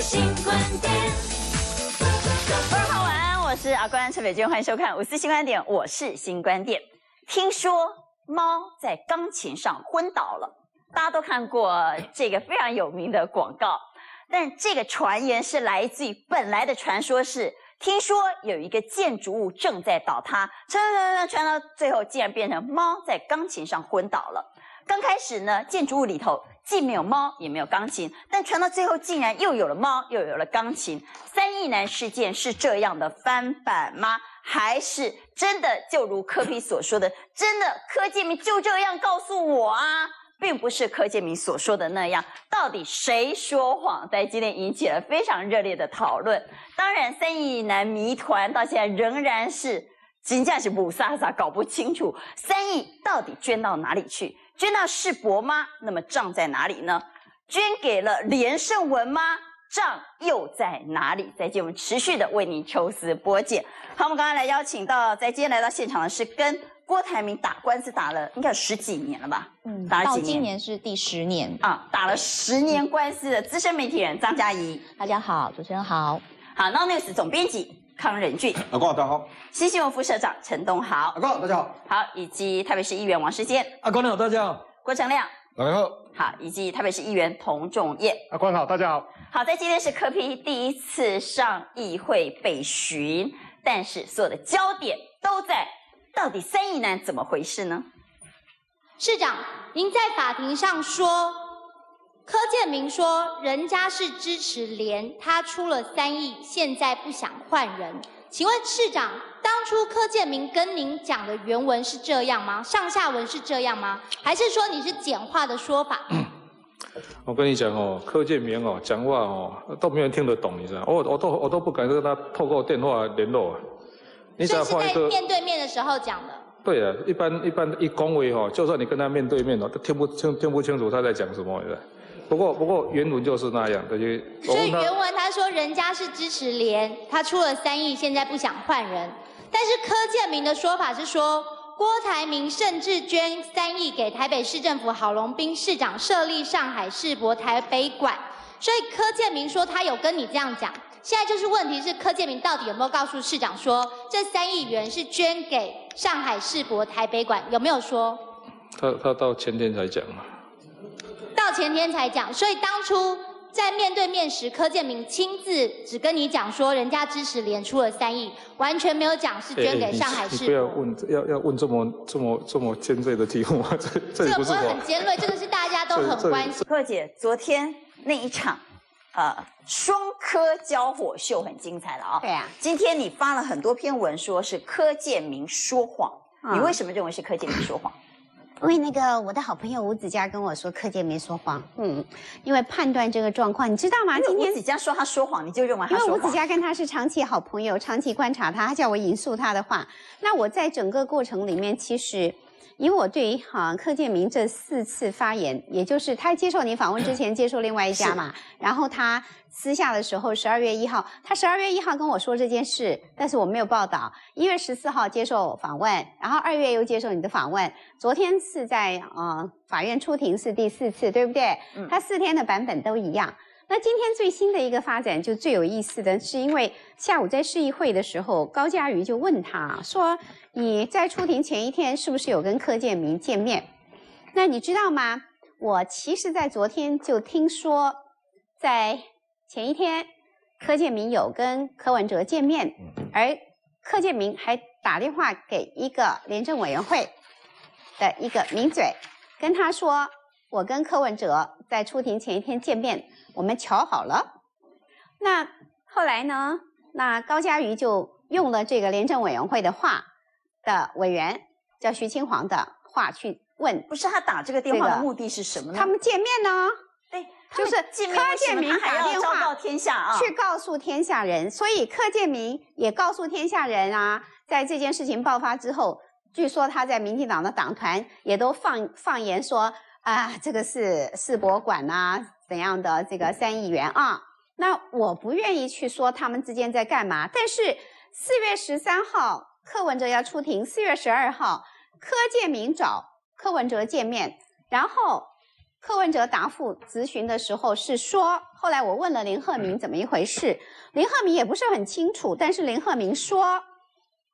新观点。各位好，晚安，我是阿关陈北娟，欢迎收看五四新观点，我是新观点。听说猫在钢琴上昏倒了，大家都看过这个非常有名的广告，但这个传言是来自于本来的传说是，听说有一个建筑物正在倒塌，传传传传传到最后，竟然变成猫在钢琴上昏倒了。刚开始呢，建筑物里头既没有猫，也没有钢琴，但传到最后，竟然又有了猫，又有了钢琴。三亿男事件是这样的翻版吗？还是真的就如柯比所说的，真的柯建明就这样告诉我啊，并不是柯建明所说的那样。到底谁说谎？在今天引起了非常热烈的讨论。当然，三亿男谜团到现在仍然是金价是不飒飒，搞不清楚三亿到底捐到哪里去。捐到世博吗？那么账在哪里呢？捐给了连胜文吗？账又在哪里？再见我们持续的为您抽丝剥茧。好，我们刚刚来邀请到，在今天来到现场的是跟郭台铭打官司打了应该有十几年了吧？嗯，打了几年到今年是第十年。啊，打了十年官司的资深媒体人张嘉怡。大家好，主持人好。好，Now News 总编辑康仁俊，阿光大家好，新新闻副社长陈东豪阿，光大家好，好，以及台北市议员王世坚、阿光你好，大家好。郭成亮，大家好，好，以及台北市议员童仲彦。阿光好，大家好。好在今天是柯批第一次上议会被询，但是所有的焦点都在到底三亿男怎么回事呢？市长，您在法庭上说，柯建明说人家是支持连，他出了三亿，现在不想换人。请问市长，当初柯建明跟您讲的原文是这样吗？上下文是这样吗？还是说你是简化的说法？我跟你讲哦，柯建明哦，讲话哦都没有人听得懂，你知道？我我都我都不敢跟他透过电话联络啊。你只所以是在要画一个，面对面的时候讲的。对啊，一般一般一恭维哦，就算你跟他面对面哦，都听不清听不清楚他在讲什么的。不过不过原文就是那样，就是我问他所以原文他说人家是支持连，他出了三亿，现在不想换人。但是柯建明的说法是说，郭台铭甚至捐三亿给台北市政府郝龙斌市长设立上海世博台北馆。所以柯建明说他有跟你这样讲。现在就是问题是柯建明到底有没有告诉市长说这三亿元是捐给上海世博台北馆？有没有说？他他到前天才讲嘛。到前天才讲，所以当初在面对面时，柯建明亲自只跟你讲说，人家支持连出了三亿，完全没有讲是捐给上海你不要。问要要问这么这么这么尖锐的题目 啊！这这这个不是我很。尖锐，这个是大家都很关心。柯姐，昨天那一场，呃，双科交火秀很精彩了啊、对啊，今天你发了很多篇文，说是柯建明说谎，嗯你为什么认为是柯建明说谎？因为那个我的好朋友吴子佳跟我说，柯洁没说谎。嗯，因为判断这个状况，你知道吗？今天吴子佳说他说谎，你就认为他因为？吴子佳跟他是长期好朋友，长期观察他，他叫我引述他的话。那我在整个过程里面，其实以我对于哈、柯建明这四次发言，也就是他接受你访问之前接受另外一家嘛，然后他私下的时候，十二月一号，他十二月一号跟我说这件事，但是我没有报道。一月十四号接受访问，然后二月又接受你的访问，昨天是在呃法院出庭是第四次，对不对？嗯他四天的版本都一样。那今天最新的一个发展，就最有意思的是，因为下午在市议会的时候，高嘉瑜就问他说：“你在出庭前一天是不是有跟柯建明见面？”那你知道吗？我其实，在昨天就听说，在前一天，柯建明有跟柯文哲见面，而柯建明还打电话给一个廉政委员会的一个名嘴，跟他说：“我跟柯文哲在出庭前一天见面，我们瞧好了。”那后来呢？那高嘉瑜就用了这个廉政委员会的话的委员叫徐清煌的话去问不是他打这个电话的目的是什么呢？他们见面呢，对，就是柯建明打电话告天下啊，去告诉天下人，所以柯建明也告诉天下人啊，在这件事情爆发之后，据说他在民进党的党团也都放放言说啊，这个是世博馆呐、怎样的这个三亿元啊。那我不愿意去说他们之间在干嘛，但是四月十三号柯文哲要出庭，四月十二号柯建明找柯文哲见面，然后柯文哲答复咨询的时候是说，后来我问了林鹤明怎么一回事，林鹤明也不是很清楚，但是林鹤明说，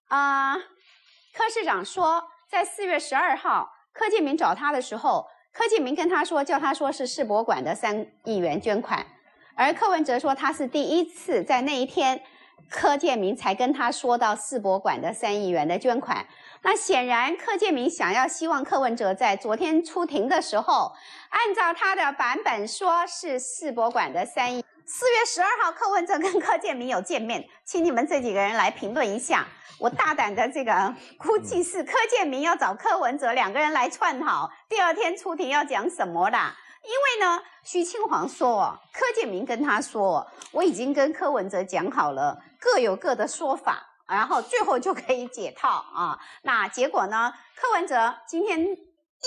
啊、柯市长说，在四月十二号，柯建明找他的时候，柯建明跟他说，叫他说是世博馆的三亿元捐款，而柯文哲说他是第一次在那一天，柯建明才跟他说到世博馆的三亿元的捐款。那显然，柯建明想要希望柯文哲在昨天出庭的时候，按照他的版本说是世博馆的三亿。四月十二号，柯文哲跟柯建明有见面，请你们这几个人来评论一下。我大胆的这个 估计是柯建明要找柯文哲两个人来串好，第二天出庭要讲什么啦？因为呢，徐庆煌说，柯建明跟他说，我已经跟柯文哲讲好了，各有各的说法，然后最后就可以解套啊。那结果呢，柯文哲今天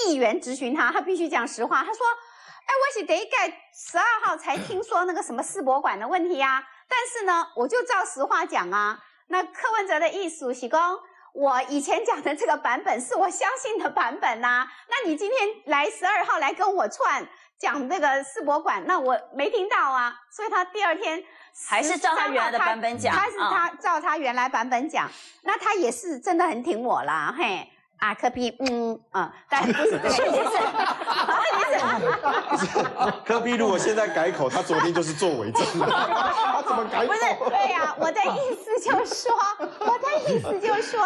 议员质询他，他必须讲实话，他说。哎，我是得改十二号 才听说那个什么世博馆的问题呀、但是呢，我就照实话讲啊。那柯文哲的意思是讲，我以前讲的这个版本是我相信的版本呐、那你今天来十二号来跟我串讲这个世博馆，那我没听到啊，所以他第二天还是照他原来的版本讲他是啊他照他原来版本讲，那他也是真的很挺我啦，嘿。啊，科比，嗯啊，但不是这个意思，科比如果现在改口，他昨天就是做伪证了，他怎么改口？不是，对呀、我的意思就是说，我的意思就是说，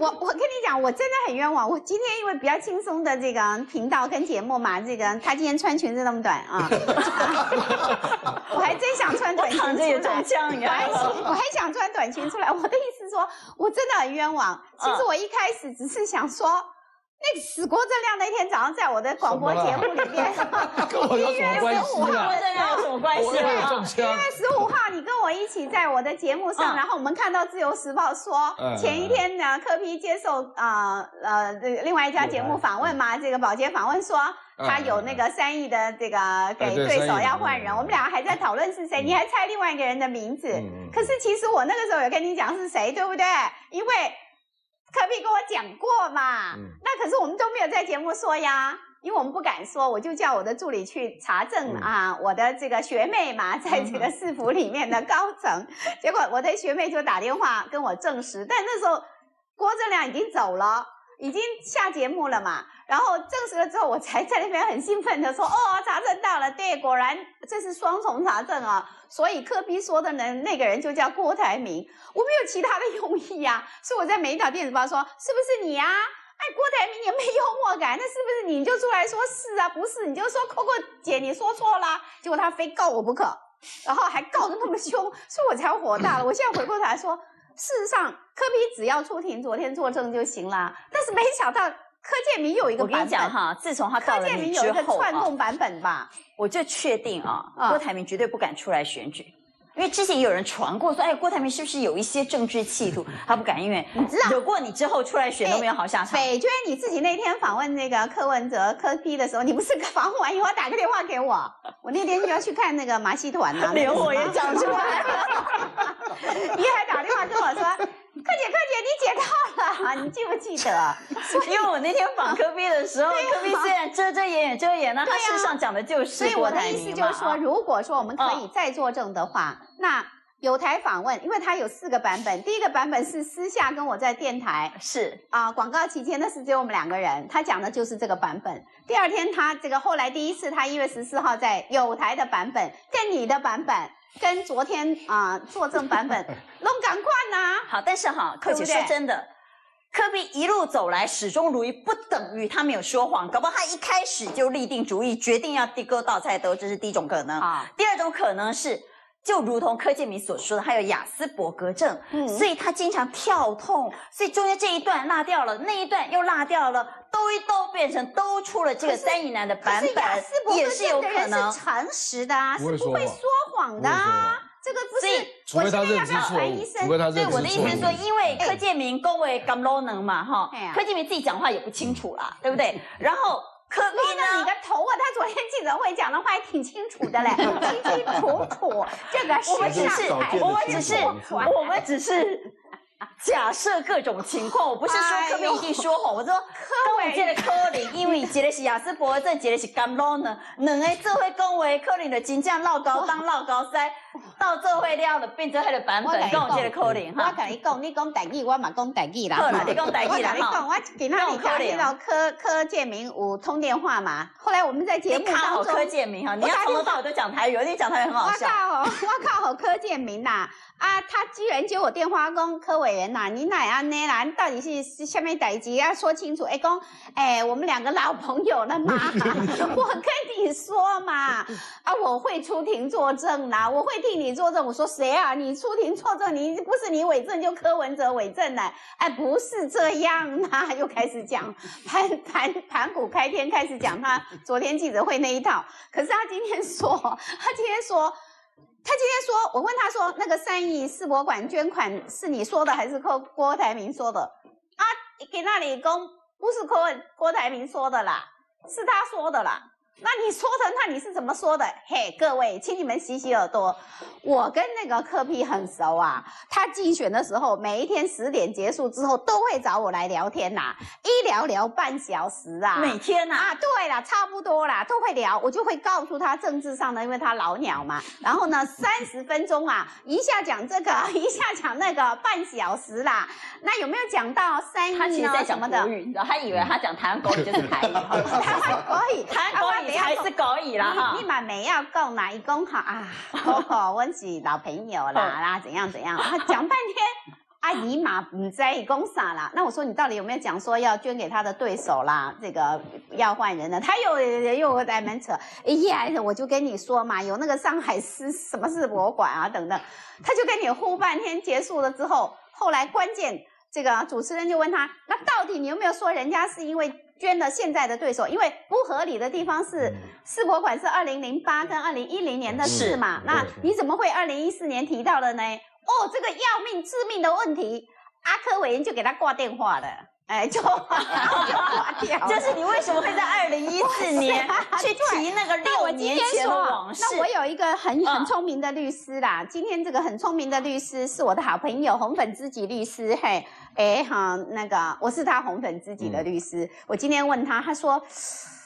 我我跟你讲，我真的很冤枉。我今天因为比较轻松的这个频道跟节目嘛，这个他今天穿裙子那么短啊，我还真想穿短裙我还看我还想穿短裙出来。我的意思说，我真的很冤枉。其实嗯我一开始只是想说。那个史郭正亮那天早上在我的广播节目里面，跟我有什么关系跟啊？这个有什么关系啊？一月。十五号，你跟我一起在我的节目上，嗯然后我们看到《自由时报》说，嗯前一天呢，柯批接受呃呃另外一家节目访问嘛，这个保洁访问说。他有那个三亿的这个给嗯对对手要换人，嗯我们俩还在讨论是谁，嗯你还猜另外一个人的名字。嗯可是其实我那个时候有跟你讲是谁，对不对？因为科比跟我讲过嘛。嗯那可是我们都没有在节目说呀，因为我们不敢说，我就叫我的助理去查证嗯啊，我的这个学妹嘛，在这个市府里面的高层，结果我的学妹就打电话跟我证实，但那时候郭正亮已经走了。已经下节目了嘛，然后证实了之后，我才在那边很兴奋的说：“ 哦，查证到了，对，果然这是双重查证啊。”所以柯比说的呢，那个人就叫郭台铭，我没有其他的用意呀、所以我在每一条电子报说：“是不是你啊？”哎，郭台铭也没幽默感，那是不是你就出来说是啊？不是，你就说 Coco 姐你说错啦。结果他非告我不可，然后还告得那么凶，所以我才火大了。我现在回过头来说，事实上柯比只要出庭，昨天作证就行了。但是没想到柯建明有一个我跟版本，你讲哈，自从他到柯建明有一个串供版本吧？我就确定啊，啊郭台铭绝对不敢出来选举。因为之前也有人传过说，哎，郭台铭是不是有一些政治企图？他不敢，因为知道惹过你之后出来选都没有好下场。北娟，你自己那天访问那个柯文哲、柯批的时候，你不是访问完以后打个电话给我，我那天就要去看那个马戏团呐、连我也讲出来了。你还打电话跟我说，柯姐，柯姐，你解套了，你记不记得？因为我那天访科比的时候，科比虽然遮遮掩掩遮掩，那他事实上讲的就是所以我的意思就是说，如果说我们可以再作证的话，那有台访问，因为它有四个版本，第一个版本是私下跟我在电台啊是。啊、广告期间那是只有我们两个人，他讲的就是这个版本。第二天他这个后来第一次他一月十四号在有台的版本，跟你的版本，跟昨天啊、作证版本，弄赶快呐！好，但是哈，柯姐对不对说真的。科比一路走来始终如一，不等于他没有说谎，搞不好他一开始就立定主意，决定要地沟倒菜都，这是第一种可能。啊，第二种可能是，就如同柯建明所说的，还有雅斯伯格症，嗯所以他经常跳痛，所以中间这一段落掉了，那一段又落掉了，兜一兜变成兜出了这个三姨男的可版是雅斯伯本，也格是有可能是。诚实的啊，是不会说说谎的啊。这个不所以是，除非他我现在要不要认知错误来医，生除非他认知对错误。我的意思是说，因为柯建明恭维甘罗能嘛，哈哎，柯建明自己讲话也不清楚啦，对不对？然后柯比呢你的头啊！他昨天记者会讲的话还挺清楚的嘞，清清楚楚。这个我们只是是上海，我们只是我们只是假设各种情况，我不是说柯哎呦比一定说谎，我说跟我这个可能，因为一个是雅斯伯格症，一个是甘露呢，两个做伙讲话，可能就真正闹高当闹高塞，到做伙了就变成迄个版本，跟我这个可能我哈。跟你讲，你讲台语，我嘛讲台语啦。好啦你讲台语啦我跟你讲，我今天你讲那个柯柯建明有通电话嘛？后来我们在节目当中，柯建明哈，你要从头到尾都讲台语，你讲台语很好我笑。靠，我靠，好柯建明呐！啊，他居然接我电话讲柯委员呐，你哪安呢啦？你到底是是下面代级要说清楚。哎，公，哎，我们两个老朋友了嘛，我跟你说嘛，啊，我会出庭作证啦，我会替你作证。我说谁啊？你出庭作证，你不是你伪证就柯文哲伪证呢？哎，不是这样啦，又开始讲盘盘盘古开天，开始讲他昨天记者会那一套。可是他今天说，他今天说。他今天说，我问他说，那个善意世博馆捐款是你说的还是郭郭台铭说的？啊，给那里公不是郭郭台铭说的啦，是他说的啦。那你说的，那你是怎么说的？嘿，各位，请你们洗洗耳朵。我跟那个柯批很熟啊，他竞选的时候，每一天十点结束之后，都会找我来聊天呐、一聊聊半小时啊。每天呐、啊，对啦，差不多啦，都会聊，我就会告诉他政治上的，因为他老鸟嘛。然后呢，三十分钟啊，一下讲这个，一下讲那个，半小时啦。那有没有讲到三亿他其实呢在讲什么的国？语，你知道，他以为他讲台湾国语就是台语，台湾国语，台湾国语才是可以啦哈你。你嘛没要讲哪一讲哈啊，哦，我是老朋友啦啦，怎样怎样，啊，讲半天。阿 姨嘛唔知伊讲啥啦，那我说你到底有没有讲说要捐给他的对手啦？这个要换人的，他又又在门扯，哎呀，我就跟你说嘛，有那个上海市什么世博馆啊等等，他就跟你呼半天，结束了之后，后来关键这个主持人就问他，那到底你有没有说人家是因为捐了现在的对手？因为不合理的地方是世博馆是二零零八跟二零一零年的事嘛，那你怎么会二零一四年提到了呢？哦，这个要命致命的问题，阿科委员就给他挂电话了，哎，就 就挂掉是你为什么会在二零一四年 去提那个六年前的，往事？那我有一个很嗯很聪明的律师啦。今天这个很聪明的律师是我的好朋友红粉知己律师，嘿，哎哈，那个我是他红粉知己的律师。我今天问他，他说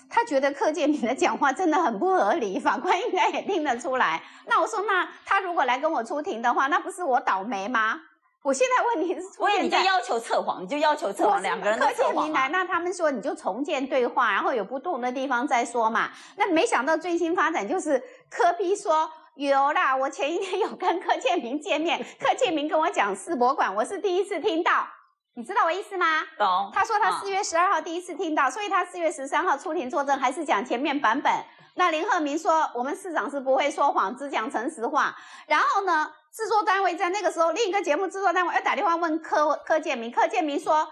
他觉得柯建铭的讲话真的很不合理，法官应该也听得出来。那我说，那他如果来跟我出庭的话，那不是我倒霉吗？我现在问题是出所以你现在就要求测谎，你就要求测谎，两个人都柯测谎建明来，嘛。那他们说你就重建对话，然后有不同的地方再说嘛。那没想到最新发展就是柯批说有啦，我前一天有跟柯建明见面，柯建明跟我讲世博馆，我是第一次听到，你知道我意思吗？懂？他说他啊四月十二号第一次听到，所以他四月十三号出庭作证，还是讲前面版本。那林鹤明说，我们市长是不会说谎，只讲诚实话。然后呢，制作单位在那个时候，另一个节目制作单位要打电话问柯柯建明，柯建明说，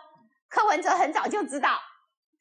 柯文哲很早就知道，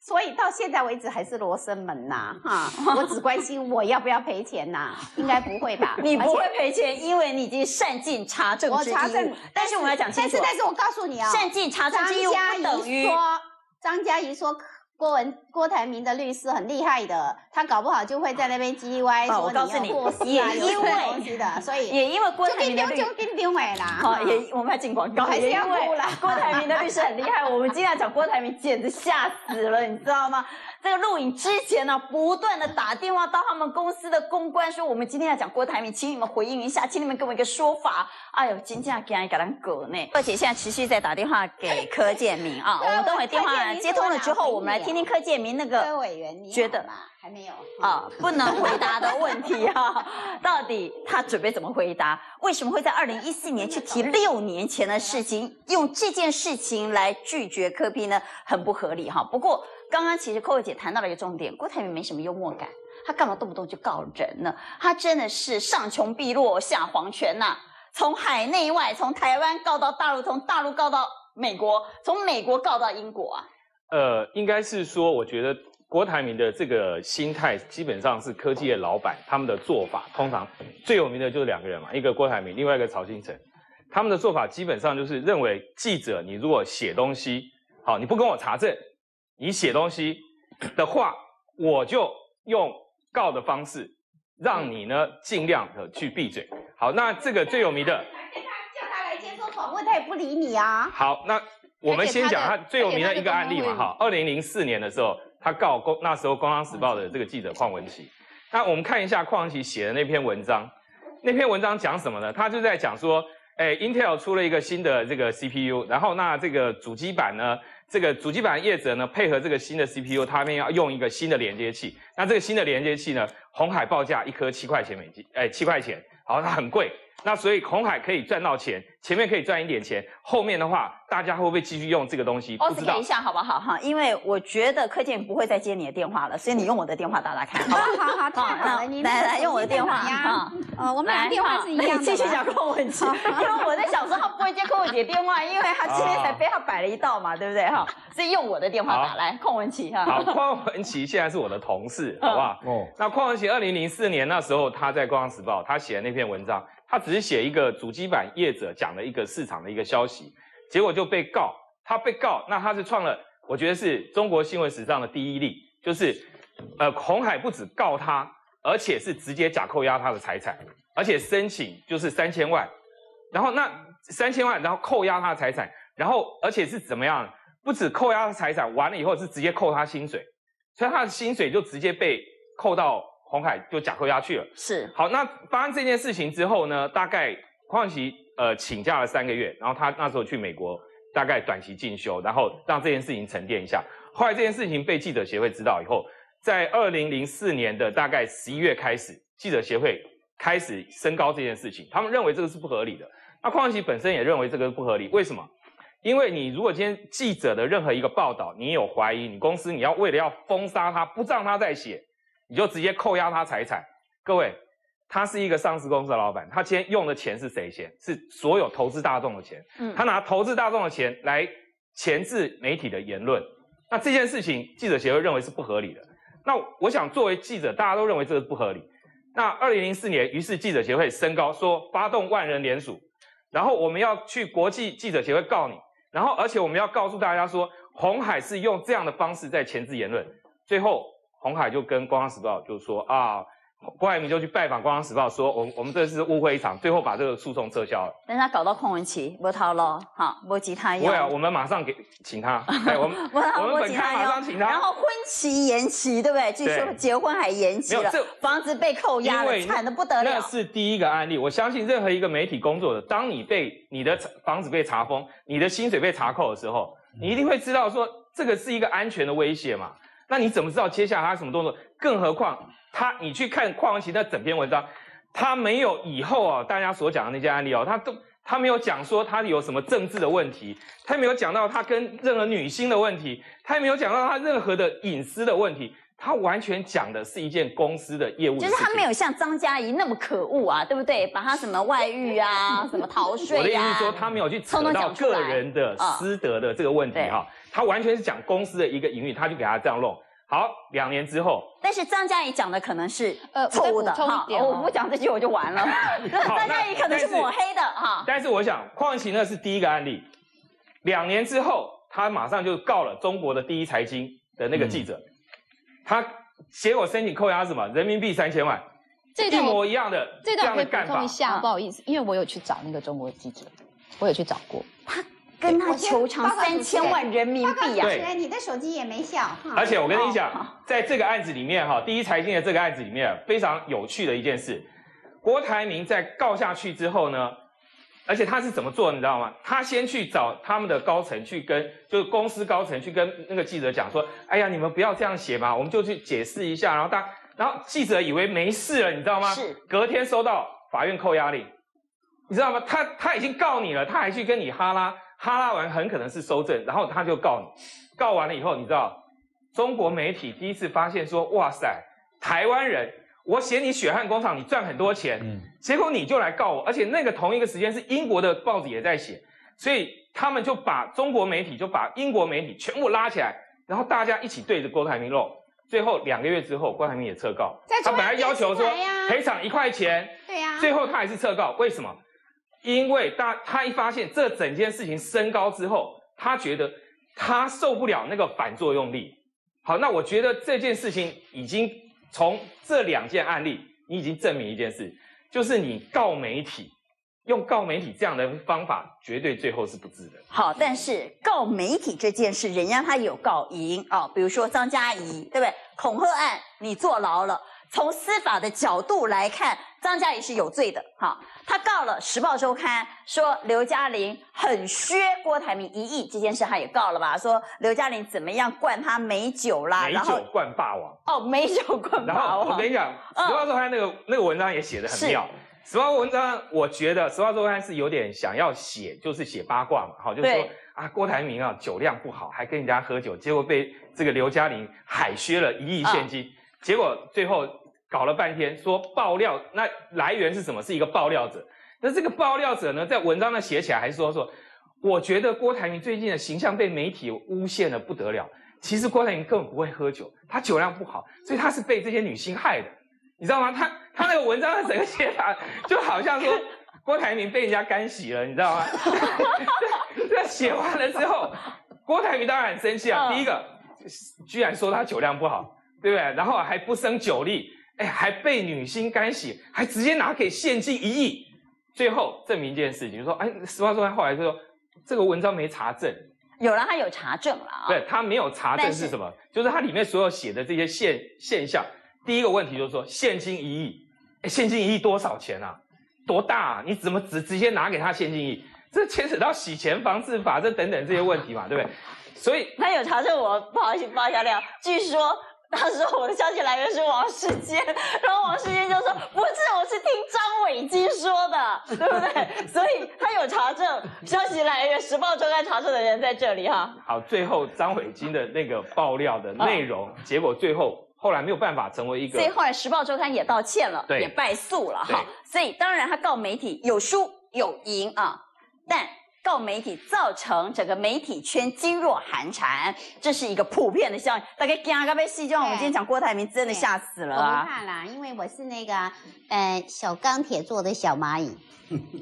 所以到现在为止还是罗生门呐、哈，我只关心我要不要赔钱呐、应该不会吧？你不会赔钱，因为你已经善尽查证之义务我查证。但是我们要讲清楚但是，但是我告诉你啊、善尽查证张之义务不等于怡说，张嘉怡说郭文郭台铭的律师很厉害的，他搞不好就会在那边叽歪说哦我告诉你你有过失啊，也因为东西的，所以 也因为郭台铭的律就跟丢哎啦，好，哈也我们还进广告，还是要也因为哭啦 郭台铭的律师很厉害。我们今天要讲郭台铭，简直吓死了，你知道吗？这个录影之前呢，不断的打电话到他们公司的公关，说我们今天要讲郭台铭，请你们回应一下，请你们给我一个说法。哎呦，今天要给人给人狗呢！而且现在持续在打电话给柯建明啊，我对们等会电话接通了之后，我们来听听柯建明那柯个委员你好觉得吗？还没有啊，不能回答的问题啊，到底他准备怎么回答？为什么会在二零一四年去提六年前的事情，用这件事情来拒绝柯批呢？很不合理哈。不过刚刚其实寇姐谈到了一个重点，郭台铭没什么幽默感，他干嘛动不动就告人呢？他真的是上穷碧落下黄泉呐、从海内外，从台湾告到大陆，从大陆告到美国，从美国告到英国啊。呃，应该是说，我觉得郭台铭的这个心态，基本上是科技的老板他们的做法，通常最有名的就是两个人嘛，一个郭台铭，另外一个曹新成。他们的做法基本上就是认为记者，你如果写东西，好，你不跟我查证，你写东西的话，我就用告的方式，让你呢尽量的去闭嘴。好，那这个最有名的。叫他来接受访问，他也不理你啊。好，那我们先讲他最有名的一个案例嘛，哈，二零零四年的时候，他告公那时候《工商时报》的这个记者邝文琪。那我们看一下邝文琪写的那篇文章，那篇文章讲什么呢？他就在讲说，哎，Intel 出了一个新的这个 CPU，然后那这个主机板呢，这个主机板业者呢，配合这个新的 CPU，他们要用一个新的连接器。那这个新的连接器呢，红海报价一颗七块钱美金，哎，七块钱，好，它很贵。那所以红海可以赚到钱，前面可以赚一点钱，后面的话，大家会不会继续用这个东西？不知道奥斯给一。下好不好哈？因为我觉得柯建不会再接你的电话了，所以你用我的电话打打看，好不好？好好，太好了，你来来用我的电话呀哈。。呃，我们俩电话是一样的吧。继续讲邝文琪，因为我在想说他不会接邝文琪的电话，因为他今天才被他摆了一道嘛，对不对哈？所以用我的电话打来，邝文琪哈。好，邝文琪现在是我的同事，好不好？哦，那邝文琪二零零四年那时候他在《工商时报》，他写的那篇文章，他只是写一个主机板业者讲的一个市场的一个消息，结果就被告。他被告，那他是创了，我觉得是中国新闻史上的第一例，就是呃，红海不止告他，而且是直接假扣押他的财产，而且申请就是三千万，然后那三千万，然后扣押他的财产，然后而且是怎么样？不止扣押他财产，完了以后是直接扣他薪水，所以他的薪水就直接被扣到红海就假扣押去了。是好，那发生这件事情之后呢，大概黄永琪呃请假了三个月，然后他那时候去美国，大概短期进修，然后让这件事情沉淀一下。后来这件事情被记者协会知道以后，在二零零四年的大概十一月开始，记者协会开始升高这件事情，他们认为这个是不合理的。那邝永琪本身也认为这个不合理，为什么？因为你如果今天记者的任何一个报道，你有怀疑，你公司你要为了要封杀他，不让他再写，你就直接扣押他财产。各位，他是一个上市公司的老板，他今天用的钱是谁钱？是所有投资大众的钱。嗯他拿投资大众的钱来钳制媒体的言论，那这件事情记者协会认为是不合理的。那我想作为记者，大家都认为这个不合理。那二零零四年，于是记者协会升高说发动万人联署，然后我们要去国际记者协会告你，然后而且我们要告诉大家说，红海是用这样的方式在钳制言论。最后，红海就跟《光华时报》就说啊，郭台铭就去拜访《光华时报》说，我我们这是误会一场，最后把这个诉讼撤销了。但是他搞到空文期，没掏咯，哈，没吉他不会啊，我们马上给请他，哎，我们我们本他马上请他。然后婚期延期，对不对？据说结婚还延期了房子被扣押了，惨的不得了。那是第一个案例。我相信任何一个媒体工作者，当你被你的房子被查封，你的薪水被查扣的时候，你一定会知道说这个是一个安全的威胁嘛。那你怎么知道接下来他什么动作？更何况他，你去看邝文琪那整篇文章，他没有以后啊大家所讲的那些案例哦，他都他没有讲说他有什么政治的问题，他没有讲到他跟任何女星的问题，他也没有讲到他任何的隐私的问题，他完全讲的是一件公司的业务的。就是他没有像张嘉怡那么可恶啊，对不对？把他什么外遇啊、什么逃 税啊、我的意思是说，他没有去扯到个人的啊私德的这个问题对哈，他完全是讲公司的一个营运，他就给他这样弄。好，两年之后，但是张嘉怡讲的可能是呃错误的我再补充一点哦我不讲这句我就完了。张嘉怡可能是抹黑的哈。但是我想，邝文琪那是第一个案例，两年之后，他马上就告了中国的第一财经的那个记者，他结果申请扣押什么人民币三千万，一这段我模一样的这段样的干法我可以补充一。下，嗯不好意思，因为我有去找那个中国记者，我有去找过。跟他求偿三千万人民币啊！对对，你的手机也没响。哈而且我跟你哦讲，在这个案子里面哈，第一财经的这个案子里面非常有趣的一件事，郭台铭在告下去之后呢，而且他是怎么做，你知道吗？他先去找他们的高层去跟，就是公司高层去跟那个记者讲说，哎呀，你们不要这样写嘛，我们就去解释一下，然后大，然后记者以为没事了，你知道吗？是。隔天收到法院扣押令，你知道吗？他他已经告你了，他还去跟你哈拉，哈拉完很可能是收证，然后他就告你，告完了以后，你知道，中国媒体第一次发现说，哇塞，台湾人，我写你血汗工厂，你赚很多钱，嗯。结果你就来告我，而且那个同一个时间是英国的报纸也在写，所以他们就把中国媒体就把英国媒体全部拉起来，然后大家一起对着郭台铭弄。最后两个月之后，郭台铭也撤告，他本来要求说赔偿一块钱，对呀、最后他还是撤告，为什么？因为大他一发现这整件事情升高之后，他觉得他受不了那个反作用力。好，那我觉得这件事情已经从这两件案例，你已经证明一件事，就是你告媒体，用告媒体这样的方法，绝对最后是不治的。好，但是告媒体这件事，人家他有告赢哦，比如说张嘉怡，对不对？恐吓案你坐牢了，从司法的角度来看，张嘉怡是有罪的。哈，他告了《时报周刊》，说刘嘉玲很削郭台铭一亿，这件事他也告了吧？说刘嘉玲怎么样灌他美酒啦，美酒灌霸王。哦，美酒灌霸王后我跟。你讲，《嗯时报周刊》那个那个文章也写得很妙。《时报》文章，我觉得《时报周刊》是有点想要写，就是写八卦嘛，好，就是说啊，郭台铭啊酒量不好，还跟人家喝酒，结果被这个刘嘉玲海削了一亿现金，结果最后搞了半天说爆料，那来源是什么？是一个爆料者。那这个爆料者呢，在文章上写起来还是说说，我觉得郭台铭最近的形象被媒体诬陷的不得了。其实郭台铭根本不会喝酒，他酒量不好，所以他是被这些女星害的，你知道吗？他他那个文章的整个写法就好像说郭台铭被人家干洗了，你知道吗？那写完了之后，郭台铭当然很生气啊。嗯第一个，居然说他酒量不好，对不对？然后还不胜酒力，哎，还被女星干洗，还直接拿给现金一亿。最后证明一件事情，就说，哎，实话说，后来就说这个文章没查证，有了，他有查证了啊。对他没有查证是是什么，就是它里面所有写的这些现现象。第一个问题就是说，现金一亿，哎，现金一亿多少钱啊？多大啊？你怎么直直接拿给他现金一亿？这牵扯到洗钱防治法这等等这些问题嘛，对不对？所以 他有查证我，不好意思爆一下料。据说他说我的消息来源是王世坚，然后王世坚就说不是，我是听张伟基说的，对不对？所以他有查证，消息来源《时报周刊》查证的人在这里哈。好，最后张伟金的那个爆料的内容，结果最后后来没有办法成为一个所以后来《时报周刊》也道歉了，也败诉了哈。所以当然他告媒体有输有赢啊，但告媒体造成整个媒体圈噤若寒蝉，这是一个普遍的效应。大概刚刚被戏，就像我们今天讲郭台铭，真的吓死了我不啊！怕啦，因为我是那个呃小钢铁做的小蚂蚁，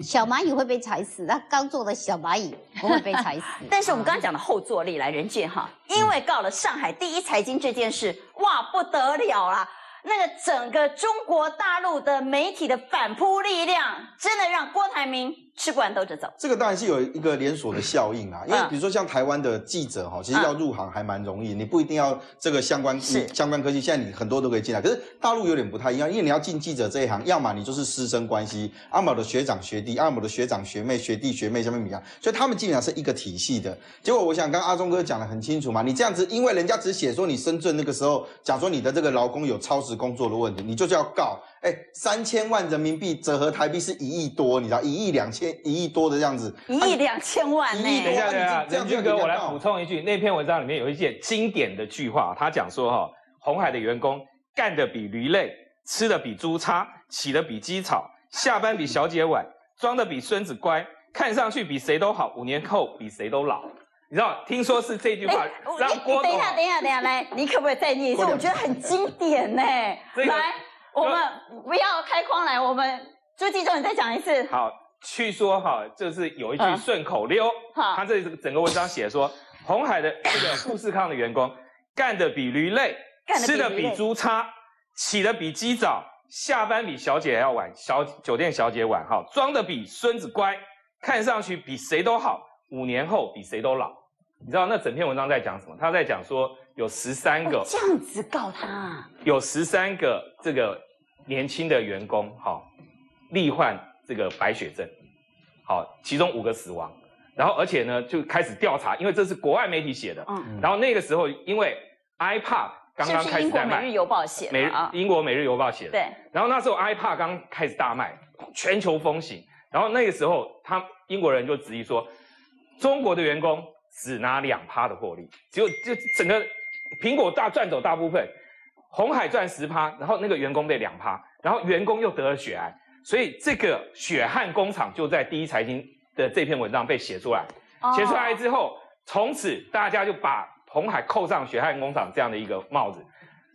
小蚂蚁会被踩死，那刚做的小蚂蚁不会被踩死。但是我们刚刚讲的后坐力来人俊哈，因为告了上海第一财经这件事，哇不得了啦！那个整个中国大陆的媒体的反扑力量，真的让郭台铭吃不完兜着走。这个当然是有一个连锁的效应啦，因为嗯比如说像台湾的记者哈，其实要入行还蛮容易，你不一定要这个相关相关科技，现在你很多都可以进来。可是大陆有点不太一样，因为你要进记者这一行，要么你就是师生关系，阿某的学长学弟，阿某的学长学妹、学弟学妹下面比较，所以他们基本上是一个体系的。结果我想刚刚阿忠哥讲的很清楚嘛，你这样子，因为人家只写说你深圳那个时候假说你的这个劳工有超时工作的问题，你就是要告。哎，三千万人民币折合台币是一亿多，你知道一亿两千一亿多的这样子，一亿两千万呢、一亿多等一下，等一下，这样任俊哥，我来补充一句，那篇文章里面有一件经典的句话，他讲说哈，红海的员工干的比驴累，吃的比猪差，起的比鸡吵，下班比小姐晚，装的比孙子乖，看上去比谁都好，五年后比谁都老。你知道，听说是这句话哎我让郭董等一下，等一下，等一下，来，你可不可以再念一次？我觉得很经典呢、这个来，我们不要开框来，我们朱继忠，你再讲一次。好，据说哈，就是有一句嗯顺口溜，好他这整个文章写说，红海的这个富士康的员工干的比驴累，干得比吃得比猪差，起的比鸡早，下班比小姐还要晚，小酒店小姐晚，哈，装的比孙子乖，看上去比谁都好，五年后比谁都老。你知道那整篇文章在讲什么？他在讲说有十三个。哦这样子告他，有十三个这个年轻的员工，好、罹患这个白血症，好、其中五个死亡，然后而且呢就开始调查，因为这是国外媒体写的，嗯，然后那个时候因为 iPad 刚刚是不是英国《开始在卖，每日邮报》写每日的啊？英国《每日邮报》写的，对，然后那时候 iPad 刚开始大卖，全球风行。然后那个时候，他英国人就质疑说，中国的员工只拿两趴的获利，只有就整个苹果大赚走大部分，红海赚十趴，然后那个员工被两趴，然后员工又得了血癌，所以这个血汗工厂就在第一财经的这篇文章被写出来。哦写出来之后，从此大家就把红海扣上血汗工厂这样的一个帽子。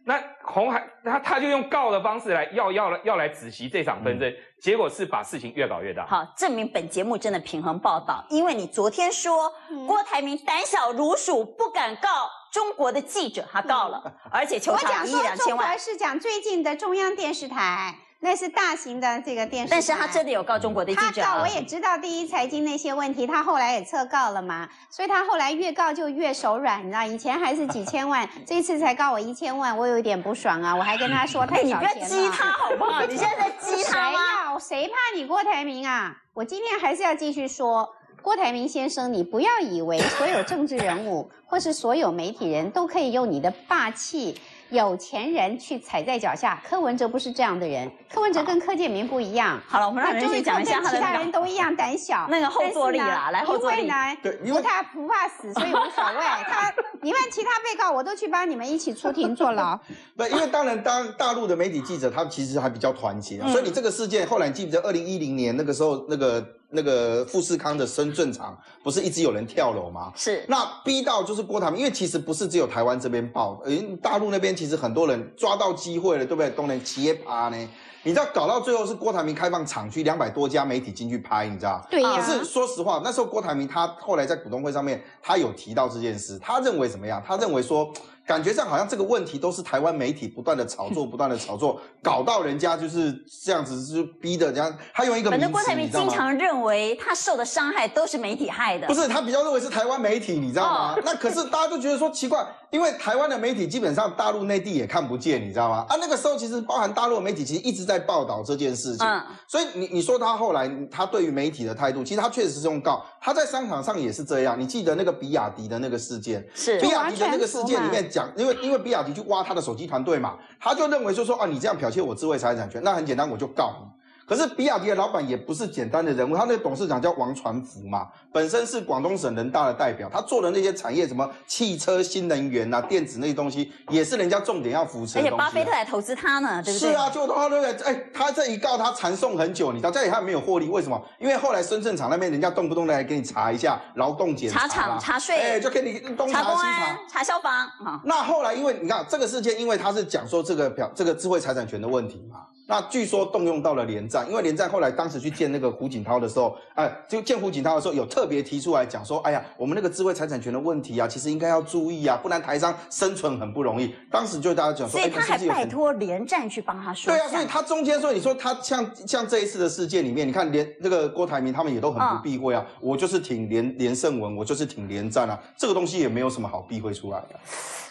那红海他他就用告的方式来要要要来止息这场纷争，结果是把事情越搞越大。好，证明本节目真的平衡报道，因为你昨天说嗯郭台铭胆小如鼠，不敢告中国的记者，他告了，而且求我偿一亿讲说中两千万国。是讲最近的中央电视台那是大型的这个电视台。但是他真的有告中国的记者啊，他告我也知道第一财经那些问题，他后来也撤告了嘛，所以他后来越告就越手软，你知道，以前还是几千万，这次才告我一千万，我有一点不爽啊，我还跟他说太哎，你不要少钱了。激他好不好？你现在在激他谁吗？要谁怕你郭台铭啊？我今天还是要继续说，郭台铭先生，你不要以为所有政治人物或是所有媒体人都可以用你的霸气。有钱人去踩在脚下，柯文哲不是这样的人。柯文哲跟柯建明不一样。好了，我们让人去他终于讲一下他的跟其他。人都一样胆小，那个后坐力啦来后坐力因为呢，对因为不怕不怕死，所以无所谓。他，你问其他被告，我都去帮你们一起出庭坐牢。不，因为当然，当大陆的媒体记者，他其实还比较团结、啊，嗯所以你这个事件后来你记不记得，二零一零年那个时候，那个那个富士康的深圳厂不是一直有人跳楼吗？是那逼到就是郭台铭，因为其实不是只有台湾这边报，呃，大陆那边其实很多人抓到机会了，对不对？都能接趴呢。你知道搞到最后是郭台铭开放厂区，两百多家媒体进去拍，你知道？对呀可是说实话，那时候郭台铭他后来在股东会上面，他有提到这件事，他认为怎么样？他认为说，感觉上好像这个问题都是台湾媒体不断的炒作，不断的炒作，搞到人家就是这样子，就是逼的人家。他用一个反正，郭台铭经？常认为他受的伤害都是媒体害的。不是，他比较认为是台湾媒体，你知道吗？哦那可是大家都觉得说奇怪，因为台湾的媒体基本上大陆内地也看不见，你知道吗？啊，那个时候其实包含大陆的媒体其实一直在报道这件事情，嗯所以你你说他后来他对于媒体的态度，其实他确实是用告，他在商场上也是这样。你记得那个比亚迪的那个事件，是比亚迪的那个事件里面讲，因为因为比亚迪去挖他的手机团队嘛，他就认为说说啊，你这样剽窃我智慧财产权，那很简单，我就告你。可是比亚迪的老板也不是简单的人物，他那个董事长叫王传福嘛，本身是广东省人大的代表，他做的那些产业，什么汽车、新能源啊、电子那些东西，也是人家重点要扶持而且。巴菲特还投资他呢，对不对？是啊，就他那个，哎，他这一告他缠讼很久，你知道，这里他没有获利，为什么？因为后来深圳厂那边人家动不动来给你查一下劳动检查查厂查税哎，就给你东查查西查。、查消防啊，那后来，因为你看这个事件，因为他是讲说这个表这个智慧财产权的问题嘛，那据说动用到了连战，因为连战后来当时去见那个胡锦涛的时候，哎，就见胡锦涛的时候有特别提出来讲说，哎呀，我们那个智慧财产权的问题啊，其实应该要注意啊，不然台商生存很不容易。当时就大家讲说，哎，所以他还拜托连战去帮他说对啊，所以他中间说，你说他像像这一次的事件里面，你看连那个郭台铭他们也都很不避讳啊，我就是挺连连胜文，我就是挺连战啊，这个东西也没有什么好避讳出来的。